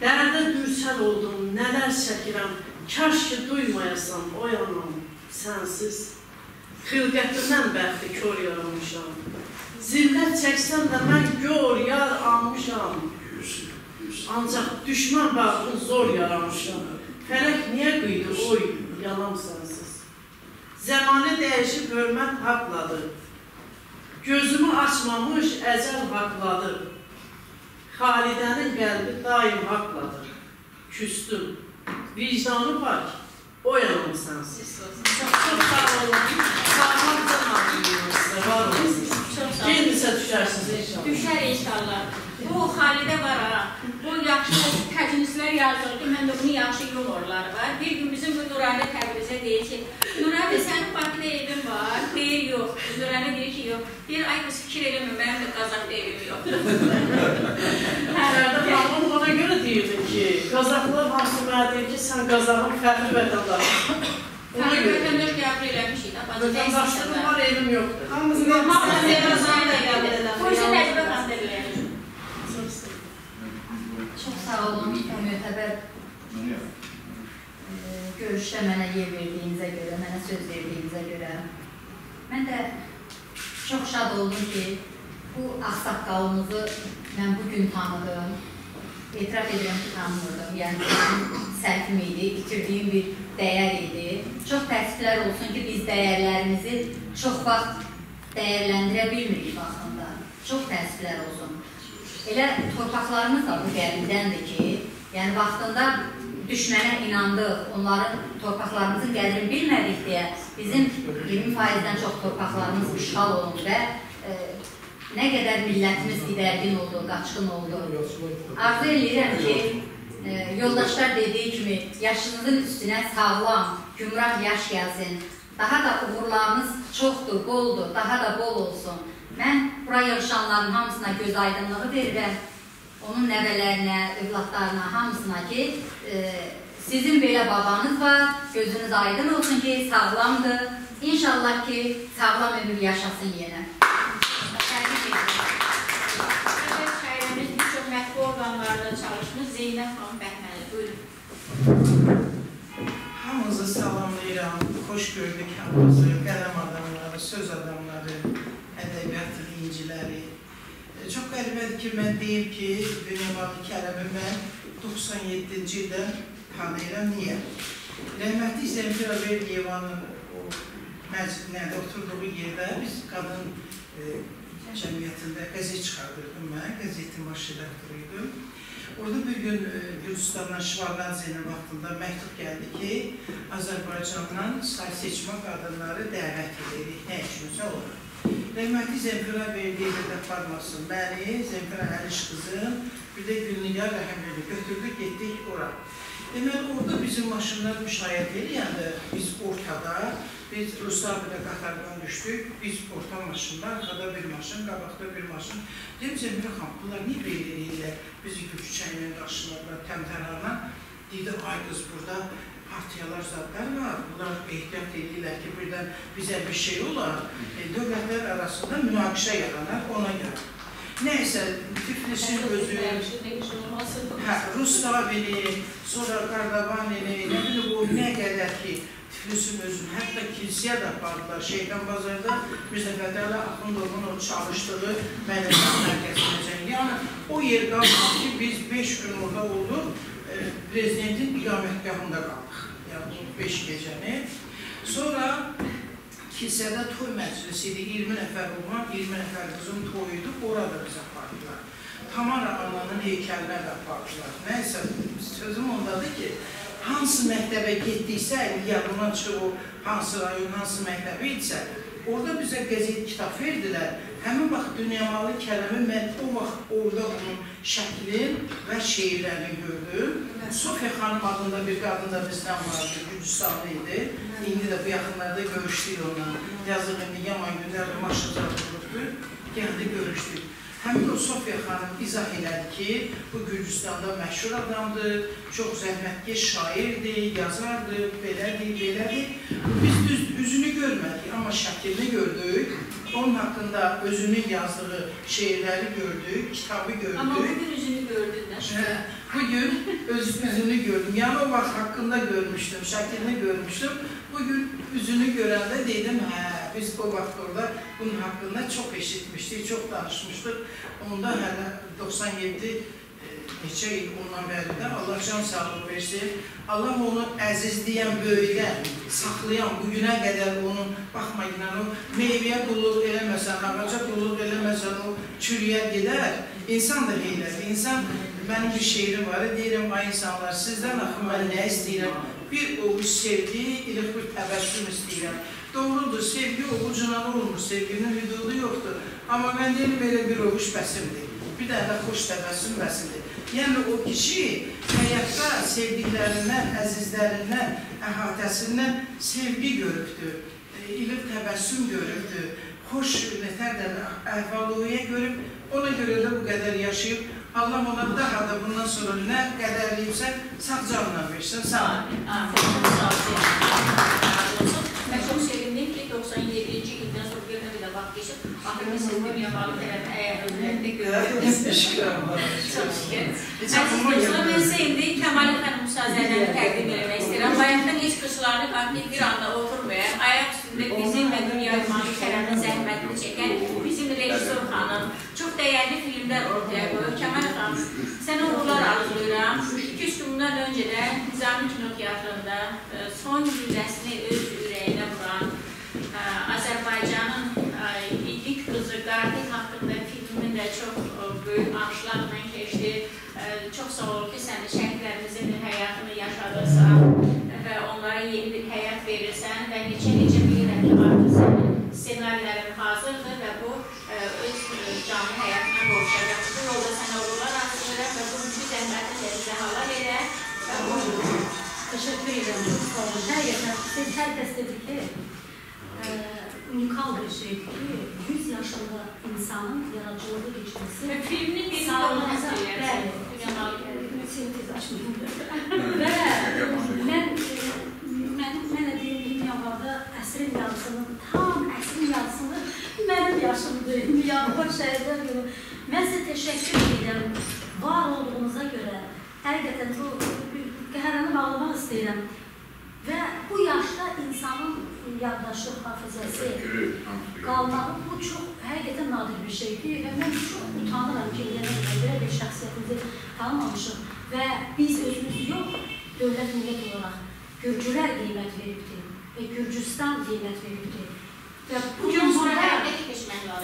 Dərdə dürsəl oldum, nələr çəkirəm, kaş ki duymayasan o yanam, sənsiz. Xilqətindən bəxti kör yaranmışam. Zillət çəksən də mən gör yar almışam. Ancaq düşmən baxın zor yaramışam. Fələk niyə qıydı oy, yalan sənsiz. Zəmanə dəyişib hörmət haqladı. Gözümü açmamış əcəl haqladı. Xalidənin qəlbi daim haqladır. Küstüm. Vicdanı pak, o yanım sənsiz. Çox çox sağ olun. Sağlamca nabiyinizdə var olun. Çox sağ olun. Yendisə düşərsiniz inşallah. Düşər inşallah. Bu Xalidə var ha. Bu yaxşı təcnislər yazıldı. Mən də bunu yaxşı yumorlar var. Bir gün bizim bu Nurani Təbrizə deyir ki, Nurani sənin Bakıda evin var. Deyir yox. Nurani deyir ki, yox. Deyir ay qız fikir eləmə, mənim də Qazaqda evim yox. Fərdə xanım ona görə deyirdi ki, Qazaqlar hamısı mənə deyir ki, sən Qazaqın fəxri vətəndaşısın. Ona görə. vətəndaş qəbul eləmişik də. Vətəndaşlığım var, evim yoxdur. Hamımızın Hamısı evimizdə. Zeynəb da qəbul edən. Bu isə təcrübə xəstəlikləri. Çox sağ olun, mötəbər e, görüşdə mənə yer verdiyinizə görə, mənə söz verdiyinizə görə. Mən də çox şad oldum ki, bu ağsaqqalımızı mən bu gün tanıdım. Etiraf edirəm ki, tanımırdım. Yəni, səhvim idi, itirdiyim bir dəyər idi. Çox təəssüflər olsun ki, biz dəyərlərimizi çox vaxt dəyərləndirə bilmirik vaxtında. Çox təəssüflər olsun. Elə torpaqlarımız da bu qəbildəndir ki, yəni vaxtında düşmənə inandıq, onların torpaqlarımızın qədrini bilmədik deyə bizim 20%-dən çox torpaqlarımız işğal olundu və e, nə qədər millətimiz idərgin oldu, qaçqın oldu. Arzu edirəm ki, e, yoldaşlar dediyi kimi yaşınızın üstünə sağlam, gümrah yaş gəlsin. Daha da uğurlarınız çoxdur, boldur, daha da bol olsun. Mən bura yığışanların hamısına göz aydınlığı verirəm. Onun nəvələrinə, övladlarına, hamısına ki, e, sizin belə babanız var, gözünüz aydın olsun ki, sağlamdır. İnşallah ki, sağlam ömür yaşasın yenə. Şairimiz bir çox mətbu orqanlarda çalışmış Zeynəb xanım Bəhməli. Buyurun. Hamınızı salamlayıram, xoş gördük hamınızı, qələm adamları, söz adamları, inciləri. E, Çox qəribədir ki, mən deyim ki, Dünyabalı Kərəmi mən 97-ci ildən tanıyıram. Niyə? Rəhmətli Zemfira Verdiyevanın o məclisində oturduğu yerdə biz qadın e, cəmiyyətində qəzet çıxardırdım mən, qəzetin baş redaktoruydum. Orada bir gün e, Gürcistandan Şivanazinin vaxtında məktub gəldi ki, Azərbaycandan say seçmə qadınları dəvət edirik, nə üçünsə olur. Rəhmətli Zemfira verdiyi də formasın, məni, Zemfira Əliş qızım, bir də Gülnigar Rəhimli götürdük, getdik ora. Deməli, orada bizim maşınlar müşahidə eləyəndə biz ortada, biz Ruslar bir də qatardan düşdük, biz orta maşında, arxada bir maşın, qabaqda bir maşın. Deyim, Zemfira xanım, bunlar niyə belə eləyirlər? Bizi küçəklə qarşıladılar, təmtənarla. Deydi, ay qız, burada partiyalar zadlar var, bunlar ehtiyat edirlər ki, birdən bizə bir şey olar, e, dövlətlər arasında münaqişə yaranar ona görə. Nəysə, Tiflisin özü, hə, Rus tabili, sonra Qardavanini, nə bilim o nə qədər ki, Tiflisin özünü, hətta kilsəyə də apardılar, Şeytan Bazarda Mirzə Fətəli Axundovun o çalışdığı mədəniyyət mərkəzinəcən. Yəni, o yer qalmadı ki, biz 5 gün orada olduq, e, prezidentin iqamətgahında qaldıq. Yəni, 5 gecəni. Sonra kilsədə toy məclisi idi, 20 nəfər oğlan, 20 nəfər qızın toyuydu, orada biz apardılar. Tamara ananın heykəlinə də apardılar. Nəysə, sözüm ondadır ki, hansı məktəbə getdiksə, yadına çıxır o hansı rayon, hansı məktəbə idisə, orada bizə qəzet kitab verdilər. Həmin vaxt Dünyamalı Kərəmi mən o vaxt orada onun şəklin və şeirlərini gördüm. Sofiya xanım adında bir qadın da bizdən vardı, Gürcistanlı idi. İndi də bu yaxınlarda görüşdük onunla. Yazıq indi yaman günlərdə maşınlar olurdu. Gəldi görüşdük. Həmin o Sofiya xanım izah elədi ki, bu Gürcistanda məşhur adamdır, çox zəhmətkeş şairdir, yazardır, belədir, belədir. Biz düz üzünü görmədik, amma şəklini gördük. Onun haqqında özünün yazdığı şeirləri gördük, kitabı gördük. Amma bugün üzünü gördün də. Hə, Bugün öz yüzünü gördüm. Yani o vaxt hakkında görmüştüm, şəklini görmüştüm. Bugün yüzünü görəndə dedim, hə, biz o vaxt orada bunun haqqında çox eşitmişdik, çox danışmışdıq. Onda hələ 97 e, neçə il ondan bəridə Allah can sağlığı versin. Allah onu əzizləyən, böyüdən, saxlayan, bugünə qədər onun baxmayla o meyvəyə qulluq eləməsən, ağaca qulluq eləməsən, o çürüyə gedər. İnsan da heylədir. İnsan mənim bir şeirim var, deyirəm ay insanlar, sizdən axı mən nə istəyirəm? Bir ovuc sevgi, ilıq bir təbəssüm istəyirəm. Doğrudur, sevgi ovucuna olmur, sevginin hüdudu yoxdur. Amma mən deyirəm, elə bir ovuc bəsimdir. Bir dənə də xoş təbəssüm bəsimdir. Yəni o kişi həyatda sevdiklərindən, əzizlərindən, əhatəsindən sevgi görübdür, e, ilıq təbəssüm görübdür, xoş nətər də əhval-ruhiyyə görüb, ona görə də bu qədər yaşayıb, Allah ona daha da bundan sonra nə qədərləyibsə, sağ canla versin, sağ ol. Mən çox sevindim ki, 97-ci ildən sonra bir siz dünya malı tərəfi əyərlərində görürsünüz. Şükür. Əziz mən indi Kəmalə xanım müsazələrini təqdim etmək istəyirəm. Bayaqdan heç qışlarını qalmayıb bir anda oturmayaq. Ayaq üstündə bizim və dünya malı tərəfinin zəhmətini çəkən bizim rejissor xanım çox dəyərli filmlər ortaya qoyur. Kəmal xanım, sənə uğurlar arzulayıram. İki-üç gün bundan öncə də Nizami Kino Teatrında e, son gülləsini öz ürəyinə vuran Azərbaycanın Qartik haqqında filmin də çox e, böyük alışlarla keçdi. E, Çox sağ ol ki, sən şəhidlərimizin həyatını yaşadırsan və onlara yeni bir həyat verirsən və neçə-neçə bilirəm ki, artıq sənin ssenarilərin hazırdır və bu e, öz canlı həyatına qovuşacaq. Bu yolda sənə uğurlar arzulayıram və bu bütün zəhmətin də bizə halal elə və bu Teşekkür ederim. Çok sağ olun. Yerden, siz herkes dedi ki unikal bir şey ki 100 yaşında insanın yaratıcılığı geçmesi. Ve filmin bir bəli, yani. sintez açmayayım. Və mən mən mənə deyim dünyada əsrin yarısının tam əsrin yarısını mənim yaşımdır. Dünyada şəhərlər günü. Mən sizə təşəkkür edirəm. Var olduğunuza görə həqiqətən bu qəhərəni bağlamaq istəyirəm. Və bu yaşda insanın yaddaşı, hafizəsi qalmağı bu çox həqiqətən nadir bir şeydir və mən çox utanıram ki, yenə belə bir şəxsiyyətimizi tanımamışıq və biz özümüz yox, dövlət millət olaraq Gürcülər qiymət veribdir və Gürcüstan qiymət veribdir. Və bu gün burada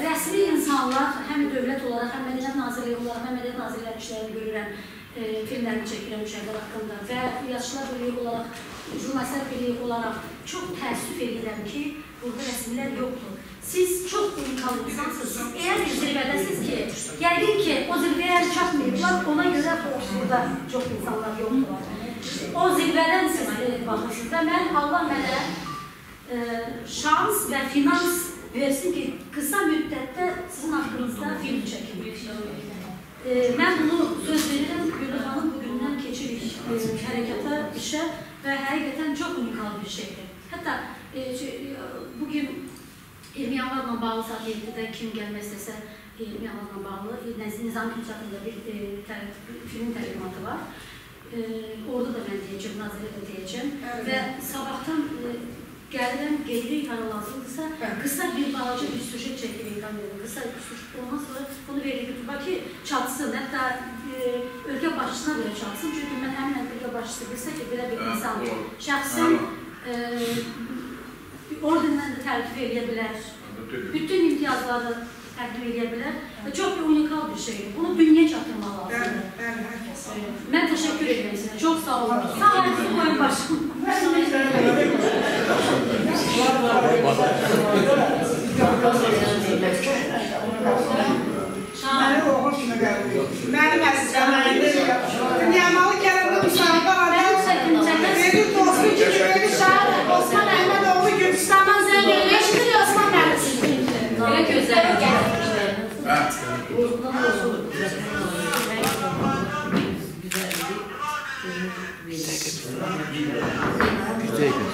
rəsmi insanlar, həm dövlət olaraq, həm Mədəniyyət Nazirliyi olaraq, həm Mədəniyyət Nazirliyi işlərini görürəm, filmlərini çəkirəm müşahidələr haqqında və Yaşlılar Birliyi olaraq, Jurnalistlər Birliyi olaraq çox təəssüf edirəm ki, burada rəsmilər yoxdur. Siz çox unikal insansınız. Eğer bir zirvədəsiz ki, yəqin ki, o zirvəyə çatmayıblar, ona görə burada çox insanlar yoxdurlar. O zirvədən siz e, baxırsınız və mən Allah mənə e, şans və finans versin ki, qısa müddətdə sizin haqqınızda film çəkim. E, mən bunu söz verirəm, Gülü xanım bugündən keçirik e, hərəkata, işə və həqiqətən çox unikal bir şeydir. Hətta e, şey, bugün 20 yanvarla bağlı saat 7-də kim gəlmək istəsə 20 yanvarla bağlı Nəzli Nizam Külçatında bir e, tə, film təqdimatı var. E, orada da mən deyəcəm, nazirə də deyəcəm. Evet. Və sabahtan e, gəlirəm, qeyri ifade lazımdırsa, qısa bir balaca bir süjet çəkirik kamerada. Qısa bir süjet ondan sonra bunu veririk YouTube'a ki, çatsın. Hətta e, ölkə başçısına belə çatsın. Çünki mən əminəm ölkə başçısı bilsə ki, belə bir insan şəxsən e, ordendən də tərkib edə bilər. Bütün imtiyazları təqdim edə bilər və çox bir unikal bir şeydir. Bunu dünya çatdırmaq lazımdır. Bəli, hər kəs. Mən təşəkkür edirəm sizə. Çox sağ olun. Sağ olun, qoyun başım. Mənim oğul kimi qəbul edir. Mənim əzizlərim, Dünyamalı Kərəmdə müsahibə adam, benim dostum kimi beni şahit Osman Əhmədoğlu Gürcistandan zəng edir. Eşidir Osman müəllim. Belə gözəl mən Yüzde yakın.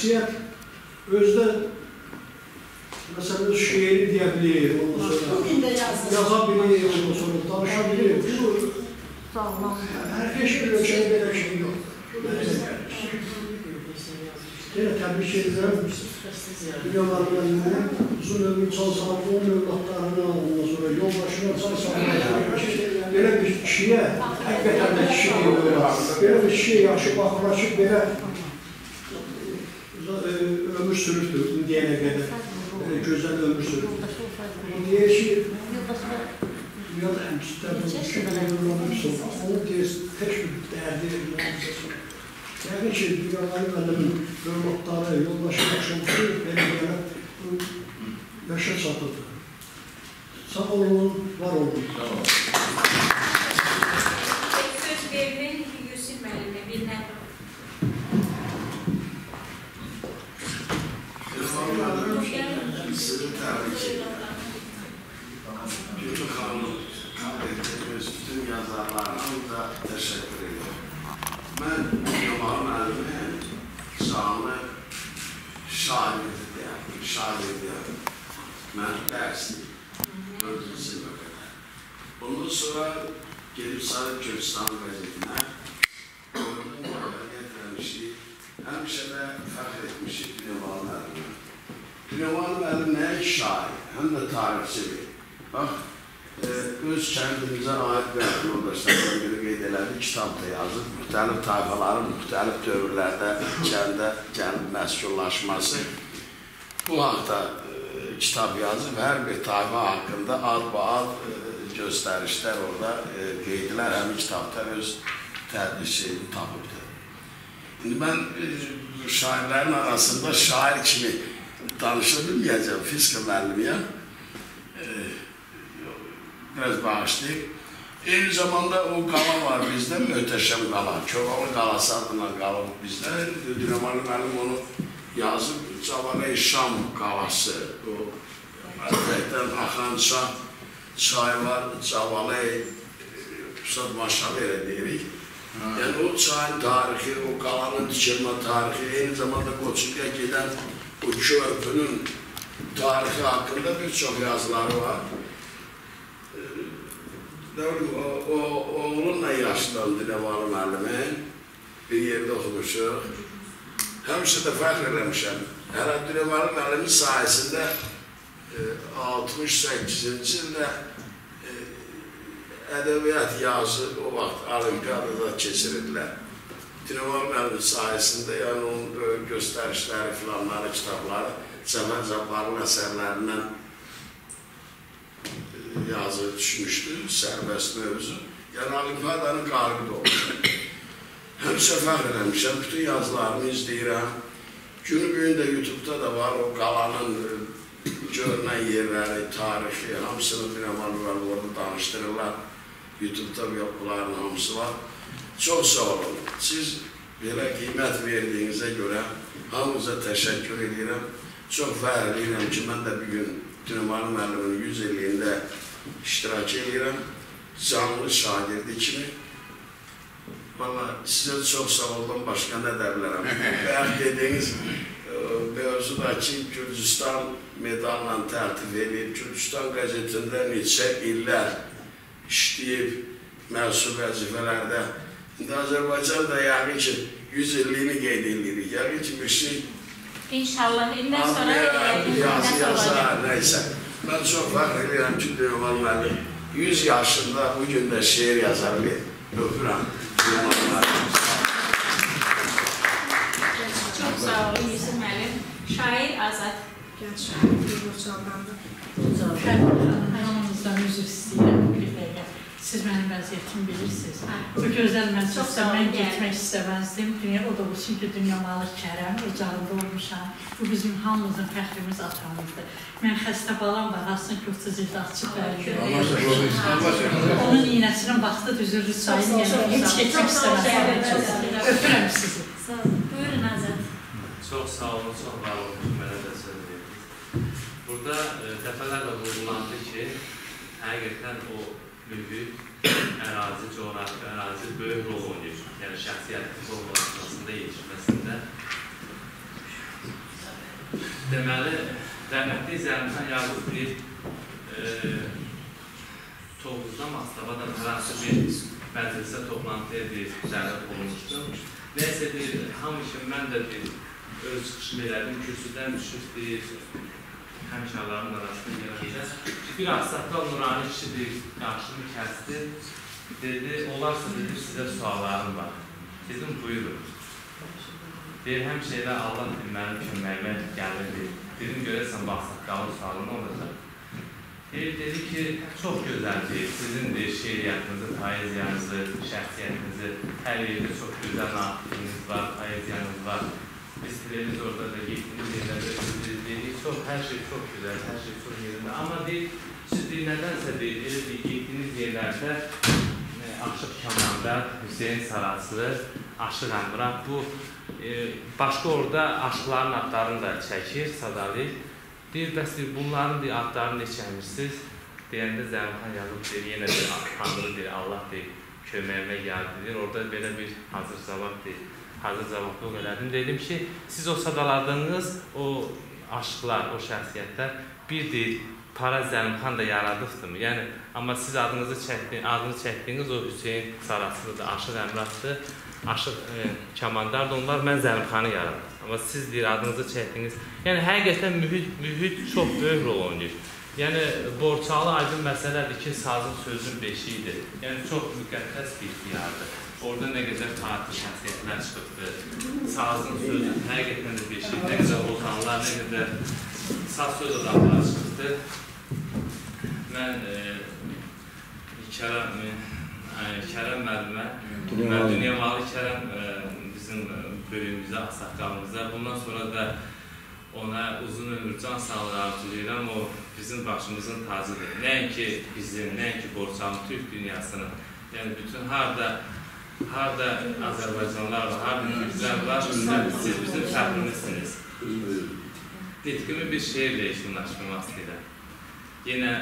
şəxsiyyət özdə məsələn şeiri deyə bilir, ondan sonra yaza bilir, ondan sonra danışa bilir. Bu hər heç bir ölkəyə belə şey yox. Yenə təbrik edirəm. Dünyalarına yenə uzun ömür çalışan, onun övladlarına, ondan sonra yol başına çalışan, belə bir kişiyə, həqiqətən də kişi deyil, belə bir kişiyə yaxşı baxıra ki, belə ömür sürürdü diyene kadar. E, güzel ömür sürürdü. Diye şey, ya da hem kitabın şu ömür sürürdü. Onu diye tek bir derdi Yani şey, dünyaların adamın yormakları, yolbaşı akşamları belirlenen yaşa satıldı. Sağ olun, var olun. Tamam. Qeyd elədi, kitab da yazıb, müxtəlif tayfaların müxtəlif dövrlərdə kəndə gəlib məskunlaşması. Bu haqda e, kitab yazıb, hər bir tayfa haqqında ad-ba-ad e, göstərişlər orada e, qeydlər, həmin kitabda öz tədrisini tapıbdır. İndi mən e, şairlərin arasında şair kimi danışa bilməyəcəm, fizika müəllimiyəm. E, biraz bağışlayıb. Eyni zamanda o qala var bizdə, möhtəşəm qala. Köroğlu qalası adına qalıb bizdə. Dünəmanlı müəllim onu yazıb, Cavaney Şam qalası. O Əlbəkdən axan çay, çay var, Cavaney, Pusat Maşalı elə deyirik. Yəni o çayın tarixi, o qalanın tikilmə tarixi, eyni zamanda Qoçuqya gedən o körpünün tarixi haqqında bir çox yazıları var. Bilim, o, o, oğlunla yaşlandı Nəvalı müəllimin. Bir yerdə oxumuşuq. Həmişə də fəxr eləmişəm. Hələ Dünəvalı müəllimin sayəsində e, 68-ci ildə e, ədəbiyyat yazı o vaxt olimpiyadada keçirirdilər. Dünəvalı müəllimin sayəsində, yəni onun göstərişləri, filanları, kitabları, Cəməl Cabbarın əsərlərindən yazı düşmüşdü, sərbəst mövzu. Yəni, Olimpiyadanın qalibi olmuşam. Həmişə fəxr eləmişəm, bütün yazılarını izləyirəm. Günü gün də YouTube-da da var, o qalanın e, görünən yerləri, tarixi, hamısını bir əmanlar orada danışdırırlar. YouTube-da bunların hamısı var. Çox sağ olun. Siz belə qiymət verdiyinizə görə hamınıza təşəkkür edirəm. Çox fəxr edirəm ki, mən də bir gün Dünəmanı müəllimin 100 illiyində iştirak edirəm. Canlı şagirdi kimi. Valla sizə çox sağ olun, başqa nə də bilərəm. Bəyək dediyiniz mövzu da ki, Gürcistan medalla tərtib edib, Gürcistan qəzetində neçə illər işləyib məsul vəzifələrdə. İndi Azərbaycan da yəqin ki, 100 illiyini qeyd edirik. Yəqin ki, bir şey İnşallah ildən sonra yazı yazar, nəysə. Mən çox fəxr edirəm ki, Döyman müəllim 100 yaşında bu gün də şeir yazar bir öpürəm. Çox sağ olun Yusuf müəllim. Şair Azad. Gənc şair Gülür Candandır. Hamımızdan üzr istəyirəm bir dəqiqə. Siz mənim vəziyyətimi bilirsiniz. Bu gözəl məclisdə mən getmək istəməzdim. Dünya o da bu çünki dünya malı kərəm, ocağında olmuşam. Bu bizim hamımızın fəxrimiz atamızdır. Mən xəstə balam var, aslında 30 ildə açıb bəli. Onun iynəsinin vaxtı düzürdü sayın yəni heç getmək istəməzdim. Öpürəm sizi. Sağ olun. Buyurun Azad. Çox sağ olun, çox var olun mənə də söz verdiniz. Burada e, dəfələrlə vurgulandı ki, həqiqətən o mühit, ərazi, coğrafi ərazi böyük rol oynayır. Yəni şəxsiyyətin formalaşmasında, yetişməsində. Deməli, rəhmətli Zərmixan Yaqub bir e, Tovuzda Mastabada tərəsi bir məclisə toplantıya bir zərb olunmuşdu. Nəysə bir, hamı kimi mən də bir öz çıxışımı elədim, kürsüdən düşüb bir həmşələrinin arasında gələcək. Bir ağsaqqal nurani kişi bir qarşımı kəsdi. Dedi, olarsa dedi, sizə suallarım var. Dedim, buyurun. Deyir, həmişə elə Allah bir mənim köməyimə gəlirdi. Dedim, görəsən bu ağsaqqalın sualı nə olacaq? Deyir, dedi ki, çox gözəldir. Sizin de şeiriyyatınızı, poeziyanızı, şəxsiyyətinizi, hər yerdə çox gözəl natiqiniz var, poeziyanız var. Biz televizorda da getdiyimiz yerlərdə dedik, çox, hər şey çox gözəl, hər şey çox yerində. Amma deyir, siz deyir, nədənsə deyir, elə deyir, getdiyiniz yerlərdə e, Aşıq Kamanda, Hüseyin Saraslı, Aşıq Əmrah, bu e, başqa orada aşıqların adlarını da çəkir, sadalayır. Deyir, bəs deyir, bunların deyir, adlarını neçə əmirsiniz? Deyəndə Zərmxan yazıb deyir, yenə deyir, Tanrı deyir, Allah deyir, köməyimə gəldi deyir. Orada belə bir hazır cavab deyir hazır cavablık elədim. Dedim ki, siz o sadaladığınız o aşklar, o şəxsiyyətlər bir deyil, Para Zəlimxan da yaradıbdırmı? Yəni, amma siz adınızı çəkdiniz, adını çəkdiyiniz o Hüseyn Saraslıdır, Aşıq Əmraddır, Aşıq e, Kamandardır, onlar mən Zəlimxanı yaradım. Amma siz deyir, adınızı çəkdiniz. Yəni, həqiqətən mühit, mühit çox böyük rol oynayır. Yəni, Borçalı aydın məsələdir ki, sazın sözün beşiyidir. Yəni, çox müqəddəs bir diyardır. Orada nə qədər tarixi şəxsiyyətlər çıxıbdır. Sazın sözün həqiqətən də beşiyi, nə qədər ozanlar, nə qədər saz söz adamlar çıxıbdır. Mən e, Kərəm, e, Kərəm müəllimə, Dünyamalı Kərəm e, bizim bölümümüzə, ağsaqqalımıza, bundan sonra da ona uzun ömür, can sağlığı arzulayıram. O bizim başımızın tacıdır. Nəinki bizim, nəinki Borçalı Türk dünyasının. Yəni bütün harda harda Azərbaycanlılar var, harda türklər var, siz bizim fəxrimizsiniz. Nitqimi bir şeirlə yekunlaşdırmaq istəyirəm. Yenə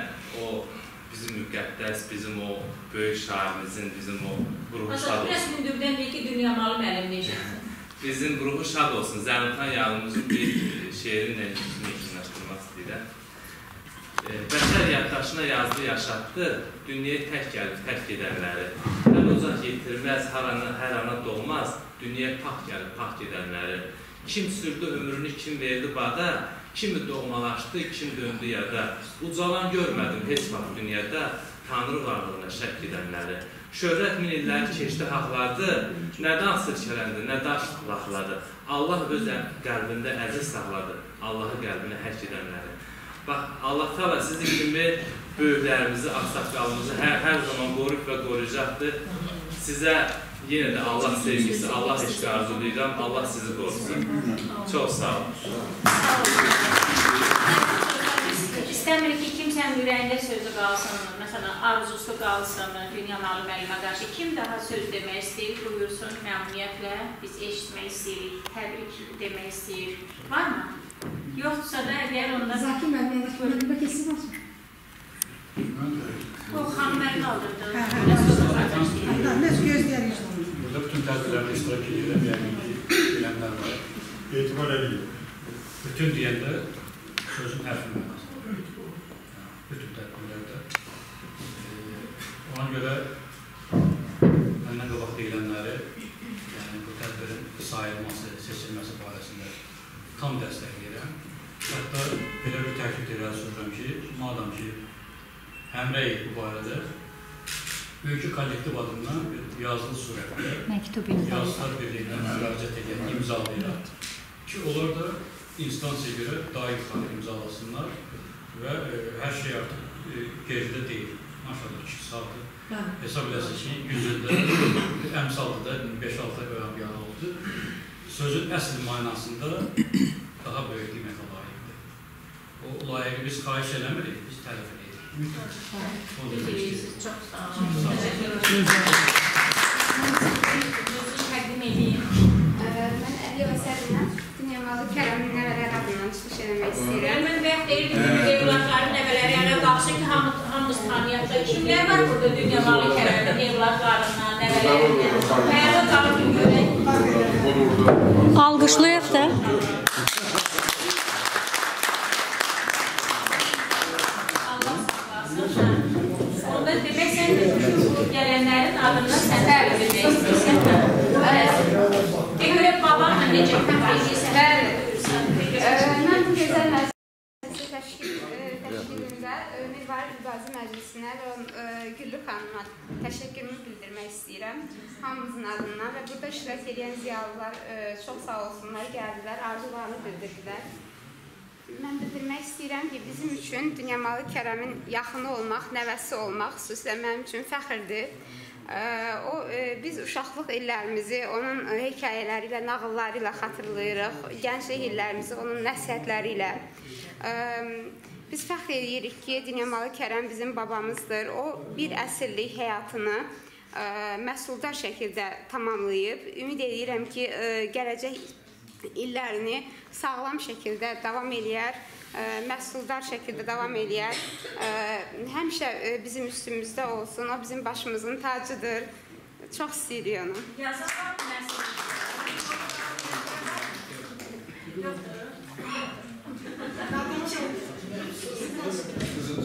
o bizim müqəddəs, bizim o böyük şairimizin, bizim o ruhu şad Aslında biraz olsun. hündürdən deyir ki, Dünyamalı müəllim necədir? Bizim ruhu şad olsun. Zəlimxan yağımızın bir şeirinlə yekunlaşdırmaq istəyirəm. Bəşər yaddaşına yazdı, yaşatdı, dünyaya tək gəlib, tək gedənləri. Hər uzaq yetirməz, hər ana, hər ana doğmaz, dünyaya pak gəlib, pak gedənləri. Kim sürdü ömrünü, kim verdi bada, kimi doğmalaşdı, kim döndü yada. Ucalan görmədim heç vaxt dünyada, Tanrı varlığına şək edənləri. Şöhrət min illəri keçdi haqlardı, nədən sirkələndi, nə daş laxladı. Allah öz qəlbində əziz saxladı, Allahı qəlbinə həkk edənləri. Bax, Allah Teala sizin kimi böyüklərimizi, ağsaqqalımızı hər, hər zaman qoruyub və qoruyacaqdır. Sizə yenə də Allah sevgisi, Allah eşqi arzulayıram. Allah sizi qorusun. Çox sağ olun. İstəmirik ki, kimsənin ürəyində sözü qalsın, məsələn, arzusu qalsın, Dünyamalı müəllimə qarşı kim daha söz demək istəyir, buyursun məmnuniyyətlə, biz eşitmək istəyirik, təbrik demək istəyir. Varmı? Yoxdursa da əgər onda... Zakir müəllim, yavaş bölümdə kesin olsun. O xanım əl qaldırdı. Biz gözləyirik. Burada bütün tədbirlərdə iştirak edirəm, yəni ki, bilənlər var. Etibar edilir. Bütün deyəndə sözün hərfi mənasında. Bütün tədbirlərdə. Ona görə məndən qabaq deyilənləri, yəni bu tədbirin sayılması, seçilməsi barəsində tam dəstəkləyirəm. Hətta belə bir təklif irəli sürürəm ki, madam ki, həmrəyik bu barədə Mülki kollektiv adından bir yazılı surətdə Məktub imzalayırıq. Yazılar Birliyindən müraciət edək, imzalayıraq ki, onlar da instansiyaya görə daim xanı imzalasınlar və e, hər şey artıq e, geridə deyil. Maşallah 2 saatı Bəli. hesab eləsək ki, 100 ildə, əmsalda da 5-6 qoyan bir yana oldu. Sözün əsl mənasında daha böyük qiymətə layiqdir. O layiqi biz xahiş eləmirik, biz tələb edirik. Çox sağ olun. Təşəkkür. Sözü təqdim edeyim. Dünyamalı Kərəmin nəvələri adından çıxış eləmək istəyirəm. Mən bayaq deyirdim ki, evlatların nəvələri yəni qalsın ki, hamı, hamımız tanıyaq da. Kimlər var burada Dünyamalı Kərəmin evlatlarından, nəvələrindən? Ayağa qalın görək. Alqışlayaq da. Onda demək sən gələnlərin adından sən təbrik etmək istəyirsən. Bəli. E görə babanla necə. Mən bu gözəl məclisi təşkil e, təşkilində e, Mirvari Mübarizə Məclisinə e, Güllü xanıma təşəkkürümü bildirmək istəyirəm hamımızın adından və burada iştirak edən ziyalılar e, çox sağ olsunlar, gəldilər, arzularını bildirdilər. Mən bildirmək istəyirəm ki, bizim üçün Dünyamalı Kərəmin yaxını olmaq, nəvəsi olmaq xüsusilə mənim üçün fəxrdir. O ə, biz uşaqlıq illərimizi onun hekayələri ilə, nağılları ilə xatırlayırıq. Gənclik illərimizi onun nəsihətləri ilə. Biz fəxr edirik ki, Dünyamalı Kərəm bizim babamızdır. O bir əsrlik həyatını ə, məhsuldar şəkildə tamamlayıb. Ümid edirəm ki, ə, gələcək illərini sağlam şəkildə davam eləyər, məhsuldar şəkildə davam eləyər. Həmişə ə, bizim üstümüzdə olsun. O bizim başımızın tacıdır. Çox istəyirik onu. Yoxdur.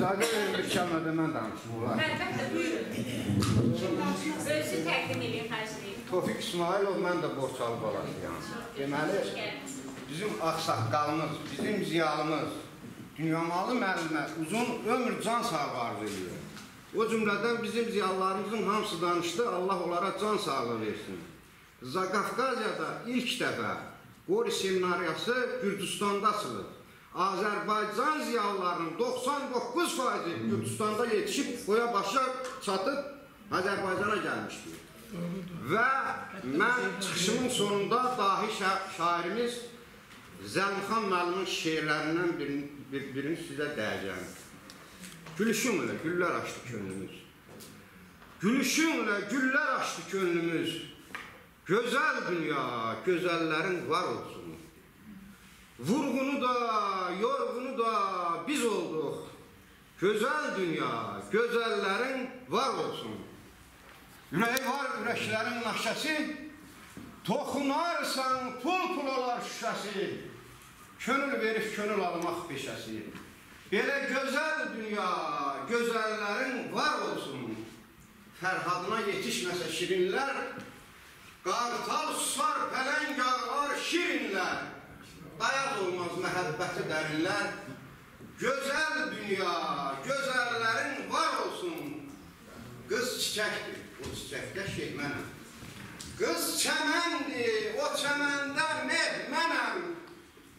icazə verin bir kəlmə də mən danışım olar. Əlbəttə, buyurun. Özü təqdim edin, edirəm. Tofiq İsmailov, mən də Borçalı balasıyam. Deməli, bizim ağsaqqalımız, bizim ziyalımız, Dünyamalı müəllimə uzun ömür can sağlığı arzu edir. O cümlədən bizim ziyalılarımızın hamısı danışdı, Allah onlara can sağlığı versin. Zaqafqaziyada ilk dəfə Qori seminariyası Gürcüstanda açılır. Azərbaycan ziyalılarının 99 faizi Gürcüstanda yetişib, boya başa çatıb Azərbaycana gəlmişdir. Və mən çıxışımın sonunda dahi şa şairimiz Zəlmxan müəllimin şeirlərindən birini, bir, birini sizə dəyəcəm. Gülüşünlə güllər açdı könlümüz. Gülüşünlə güllər açdı könlümüz. Gözəl dünya, gözəllərin var olsun. Vurğunu da, yorğunu da biz olduq. Gözəl dünya, gözəllərin var olsun. Ürəyi var ürəklərin naşəsi, toxunarsan pul pul olar şüşəsi, könül verib könül almaq peşəsi. Belə gözəl dünya, gözəllərin var olsun. Fərhadına yetişməsə şirinlər, qartal susar pələng ağlar şirinlər. Dayaq olmaz məhəbbəti dərinlər. Gözəl dünya, gözəllərin var olsun. Qız çiçəkdir, o çiçəkdə şey mənəm. Qız çəməndir, o çəməndə meh mənəm.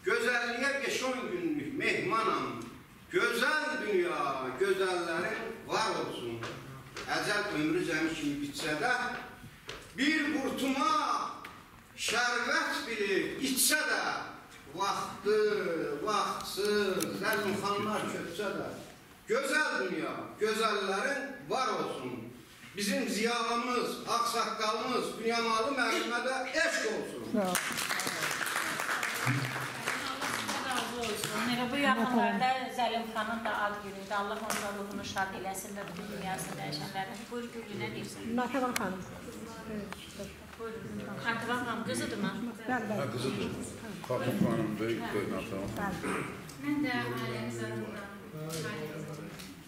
Gözəlliyə 5-10 günlük mehmanam. Gözəl dünya, gözəllərin var olsun. Əcəl ömrü cəmi kimi bitsə də, bir qurtuma şərbət bilib içsə də, vaxtı, vaxtsız, zəlmxanlar köçsə də, gözəl dünya, gözəllərin var olsun. Bizim ziyalımız, ağsaqqalımız, dünyamalı müəllimə də eşq olsun. Olsun. Elə bu yaxınlarda Zəlim xanın da ad günüdür. Allah onun ruhunu şad eləsin və bütün dünyasını dəyişənlərin. Buyur Gülgü, nə deyirsən? Natəvan xanım. Buyur. Xativan xanım qızıdır mı? Bəli, bəli. Qızıdır. Xatun xanımdır, Qeynatam. Mən də ailəmizə buradan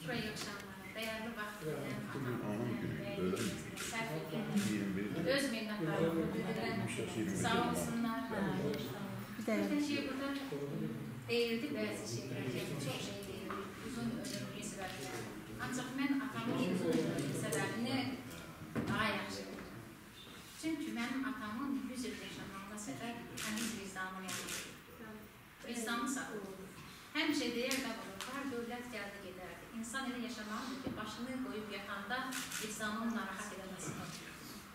şuraya yaşayanlara, dəyərli vaxt verən atamın sərf edən, öz minnətlarımı bildirən, sağ olsunlar. Bir şey burada deyildi bəzi şeylər, yəni çox şey deyildi, uzun ömürlü səbəblər. Ancaq mən atamın səbəbini daha yaxşı bilirəm. Çünki mənim atamın 100 il yaşamağına səbəb həmin vicdanı yanıdır. Vicdanı sağlayır. Həmişə deyərdə olur, var dövlət gəldi gedərdi. İnsan elə yaşamalıdır ki, başını qoyub yatanda vicdanını narahat edəməsin.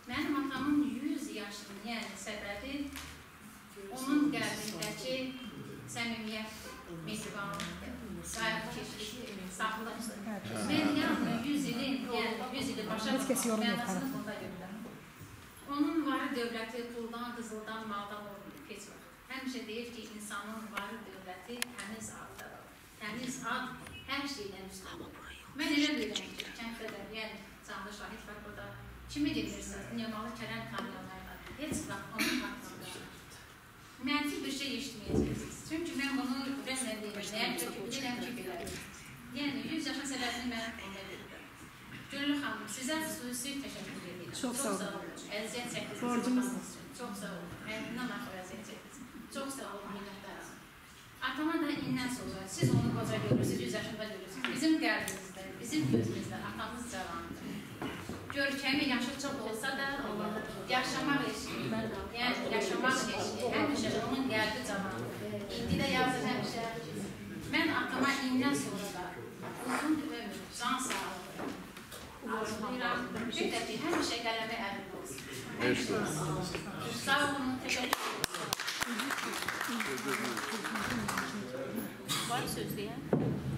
Mənim atamın 100 yaşının yəni səbəbi onun qəlbindəki səmimiyyət, mehribanlıqdır, qayğıkeşlik, sağlıqdır. Mən yalnız 100 ilin, yəni 100 ili başa mənasını bunda görürəm. Onun varı dövləti puldan, qızıldan, maldan olmuyor heç vaxt. Həmişə deyir ki, insanın varı dövləti təmiz addır. Təmiz ad hər şeydən üstündür. Mən elə bilirəm ki, kənddə də, yəni canlı şahid var burada. Kimi gedirsiniz, Niyamalı Kərəm tanıyanlarla, heç vaxt onun haqqında mənfi bir şey eşitməyəcəksiniz. Çünki mən bunu rəsmən deyirəm, ki, bilirəm ki, belədir. Yəni, 100 yaşın səbəbini mən onda bilirəm. Gönül xanım, sizə xüsusi təşəkkür edirəm. Çox sağ olun. Əziyyət çəkdiniz. Borcumuz. Çox sağ olun. Həyatından axır əziyyət çəkdiniz. Çox sağ olun, minnətdaram. Atama da indən sonra, siz onu qoca görürsünüz, 100 yaşında görürsünüz. Bizim qəlbimizdə, bizim gözümüzdə atamız cavandır. Görkəmi yaşı çox olsa da, yaşamaq eşqi, yəni yaşamaq eşqi, həmişə onun qəlbi cavandır. İndi də yazır həmişə. Mən atama indən sonra da uzun ömür, can sağlığı, arzulayıram. Bir də ki, həmişə qələmə əlində olsun. Sağ olun, təşəkkür Var söz deyən?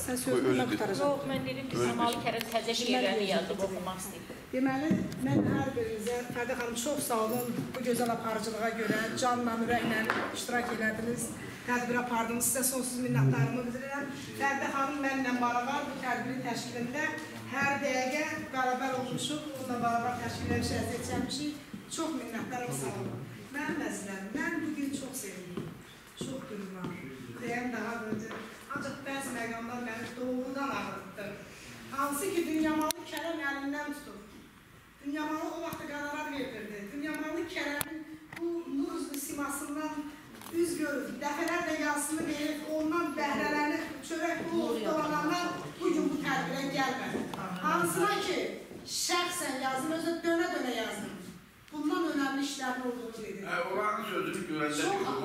Sən sözünü mən qutaracam. Yox, mən dedim ki, Səmalı Kərəm təzə şeirlərini yazıb oxumaq istəyir. Deməli, mən hər birinizə, Fərdə xanım, çox sağ olun bu gözəl aparıcılığa görə, canla, ürəklə iştirak elədiniz, tədbir apardınız, sizə sonsuz minnətlarımı bildirirəm. Fərdə xanım mənlə beraber bu tədbirin təşkilində hər dəqiqə bərabər olmuşuq, onunla beraber təşkil etmiş, əziyyət çəkmişik. Çox minnətdarım, sağ olun. Mənim əzizlərim, mən bugün çox sevindim, çox var. Deyəm daha öncə Ancaq bəzi məqamlar məni doğrudan ağrıtdı. Hansı ki, Dünyamalı Kərəm əlindən tutub. Dünyamalı o vaxt qərarar verdirdi. Dünyamalı Kərəmin bu nur simasından üz görüb, dəfələrlə yazısını verib, ondan bəhrələnib, çörək pulu dolananlar bugün bu tədbirə gəlmədi. Hansına ki, şəxsən yazdım, özü dönə-dönə yazdım. Bundan önəmli işlərin olduğunu dedi. Hə, oranın sözünü görəndə Çox,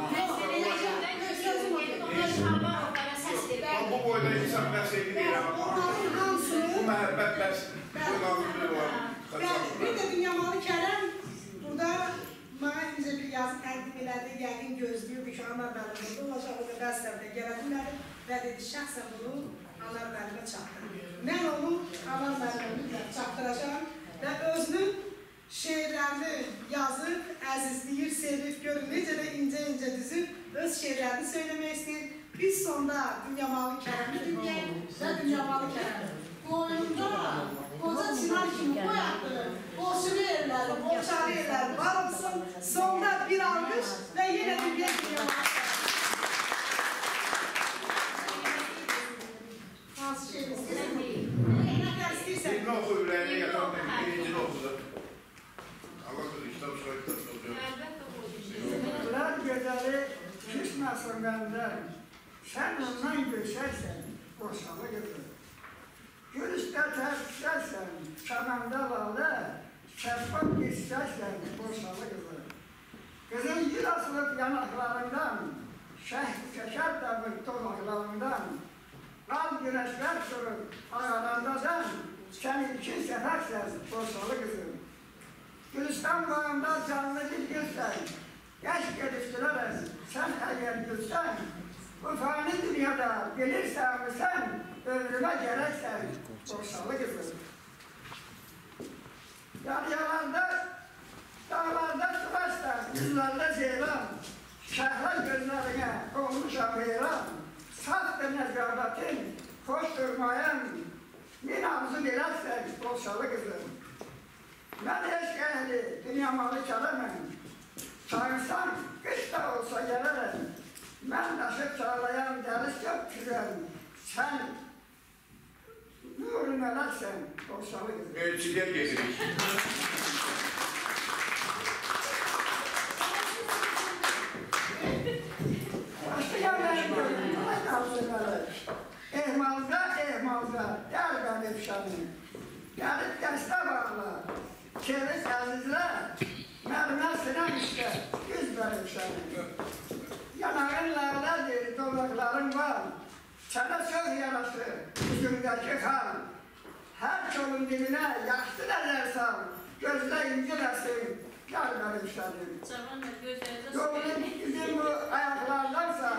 Bu boyda insan mən sevinirəm. Onların hamısını Bu məhəbbət bəs. Bəli, bir də Dünyamalı Kərəm burada mənə incə bir yazı təqdim elədi, yəqin gözləyirdi ki, Anar burada olacaq, o da bəzlərdə gələ bilər və dedi, şəxsən bunu Anar müəllimə çatdır. Mən onu Anar müəllimə çatdıracağım və özünün şeirlərini yazıb, əzizləyir, sevib, görür, necə də incə-incə düzüb, öz şeirlərini söyləmək istəyir. Biz sonda Dünyamalı Kərəmi dinləyək və Dünyamalı Kərəmi. Boyunda qoca çınar kimi boyatdı, boşunu yerləri, boşarı yerləri var olsun, sonda bir alqış və yenə dinləyək Dünyamalı Hansı şey istəyirsən? Nə Sen ondan göçersen boşala götür. Gül istersen istersen çamanda lalı, çarpıp istersen boşala götür. Kızın yıl asılıp yanaklarından, şeh şeker damır tozaklarından, Al güneşler sürün aralarında sen, sen iki sefersen borsalı kızım. Gülistan bağında canlı bir gülsen, geç geliştireriz, sen eğer gülsen, bu fani dünyada gelir sen, ömrüme gereksen, borçalı kızım. Yar yalanda, dağlarda tıraşlar, yüzlerde zeyran, şehre gözlerine olmuşam heyran, sattır nezaretin, hoş durmayan, minamızı bilersen, borçalı kızım. Ben eşk ehli, dünya malı çalamam, çağırsam, kış da olsa gelerim. Ben nasıl taşı çağlayan gelişçe türerim. Sen nuru meleksen doksanı gidiyor. Ölçüde gelir. Başka yerlerim gördüm. Allah kalsın melek. Ehmalda ehmalda der ben ifşanım. Gelip deste bağla. Çelik azizler. Mermer sinem işte. Yüz ben ifşanım. Yanağın laladır, dudakların var. Sana söz yarası, yüzündeki kan. Her çolun dibine yaşlı neler sal. Gözle incilesin, gel benim şadim. Yolun yüzün bu ayaklardan sal.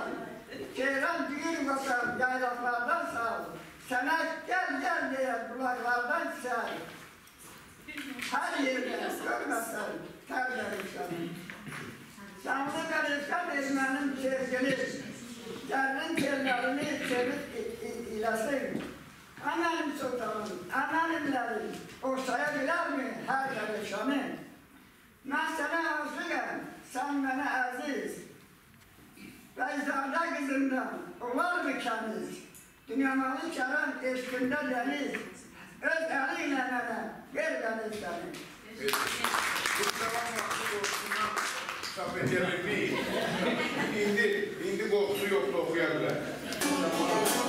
Ceyran düğür basan yaylaklardan sal. Sana gel gel diye bulaklardan sal. Her yerine görmesen terlerim seni. Canlı garipten ezmenin sevgili, Cennin kellerini çevik ilesin. Annenim sultanım, anneannemlerim, olsayabilir mi her garipşanı? Ben sana aşığım, sen bana aziz. Beyzade kızından olar mı keniz? Dünyamalı kerem eşkinde deniz. Öz eliyle bana ver beni seni. Bu zaman vakti qorxusundan söhbət edə İndi, indi qorxusu yoxdur, oxuya bilər.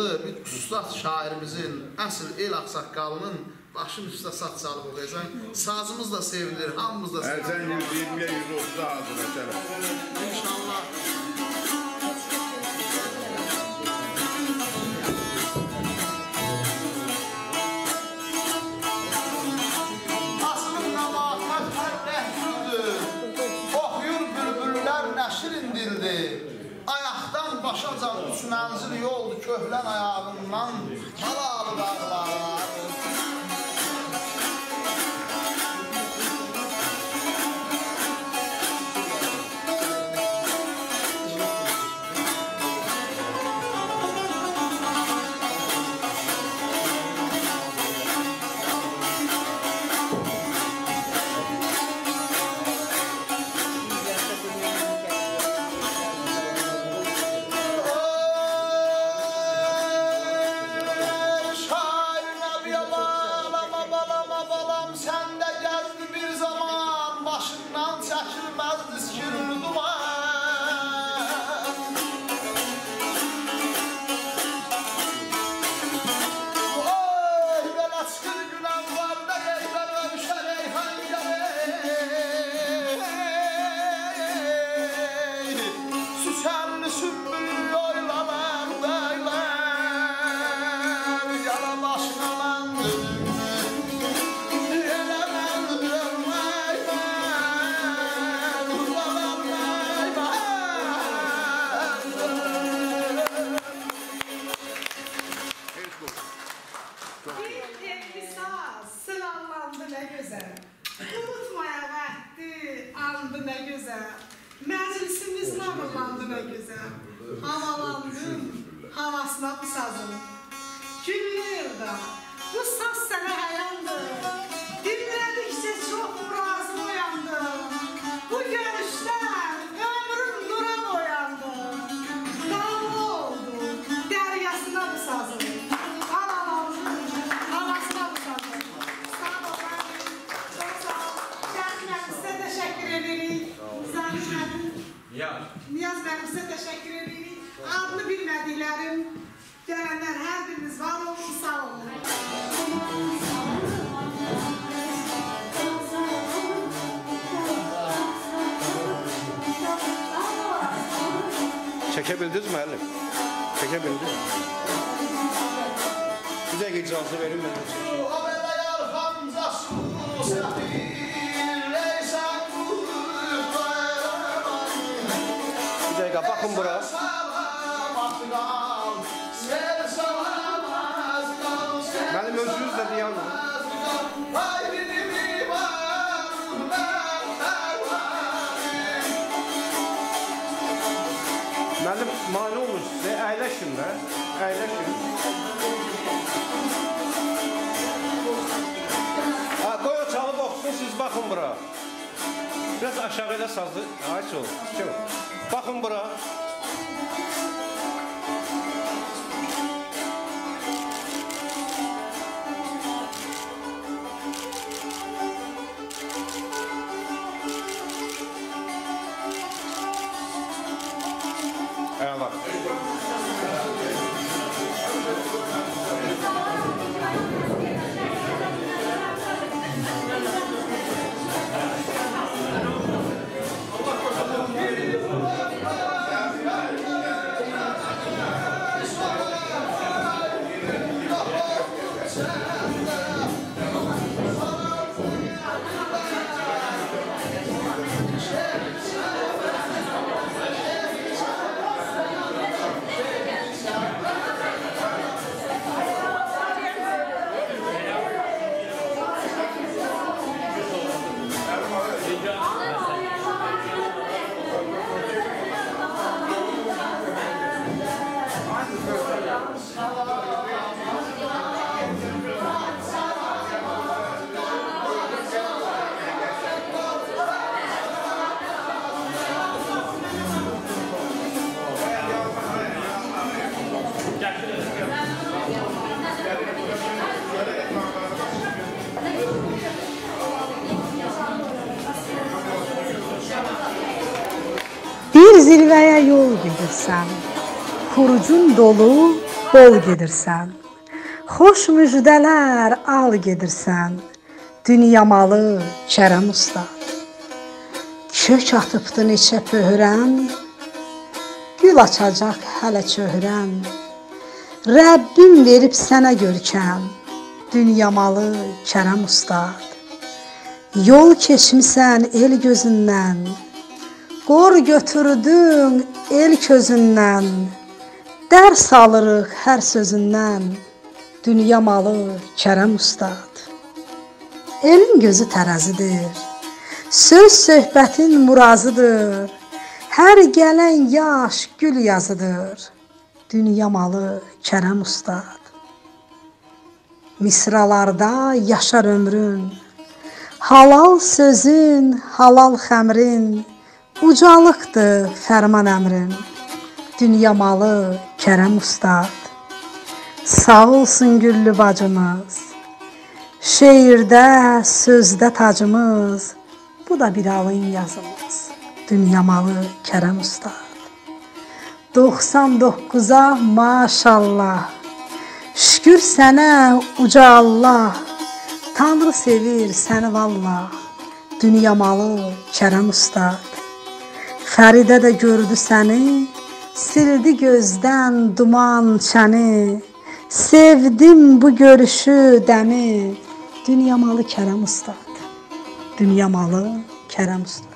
adlı bir üstad şairimizin, əsl el aksaqqalının başın üstə saç çalıb oxuyacaq. Sazımız da sevilir, hamımız da sevilir. Ərzən 120-130 hazır məsələn. İnşallah. hablaba yol gedirsən, xurucun dolu, bol gedirsən. Xoş müjdələr al gedirsən, dünya malı Kərəm ustad. Kök atıbdı neçə pöhrən, gül açacaq hələ çöhrən. Rəbbim verib sənə görkəm, dünya malı Kərəm ustad. Yol keçmisən el gözündən, Qor götürdün el közündən, dərs alırıq hər sözündən, dünya malı Kərəm ustad. Elin gözü tərəzidir, söz söhbətin murazıdır, hər gələn yaş gül yazıdır, dünya malı Kərəm ustad. Misralarda yaşar ömrün, halal sözün, halal xəmrin, Ucalıqdır fərman əmrin, dünya malı Kərəm ustad. Sağ olsun güllü bacımız, şeirdə, sözdə tacımız, bu da bir alın yazımız, dünya malı Kərəm ustad. 99-a maşallah, şükür sənə uca Allah, Tanrı sevir səni vallah, dünya malı Kərəm ustad. Fəridə də gördü səni, sildi gözdən duman çəni. Sevdim bu görüşü dəmi, dünya malı Kərəm ustad. Dünya malı Kərəm ustad.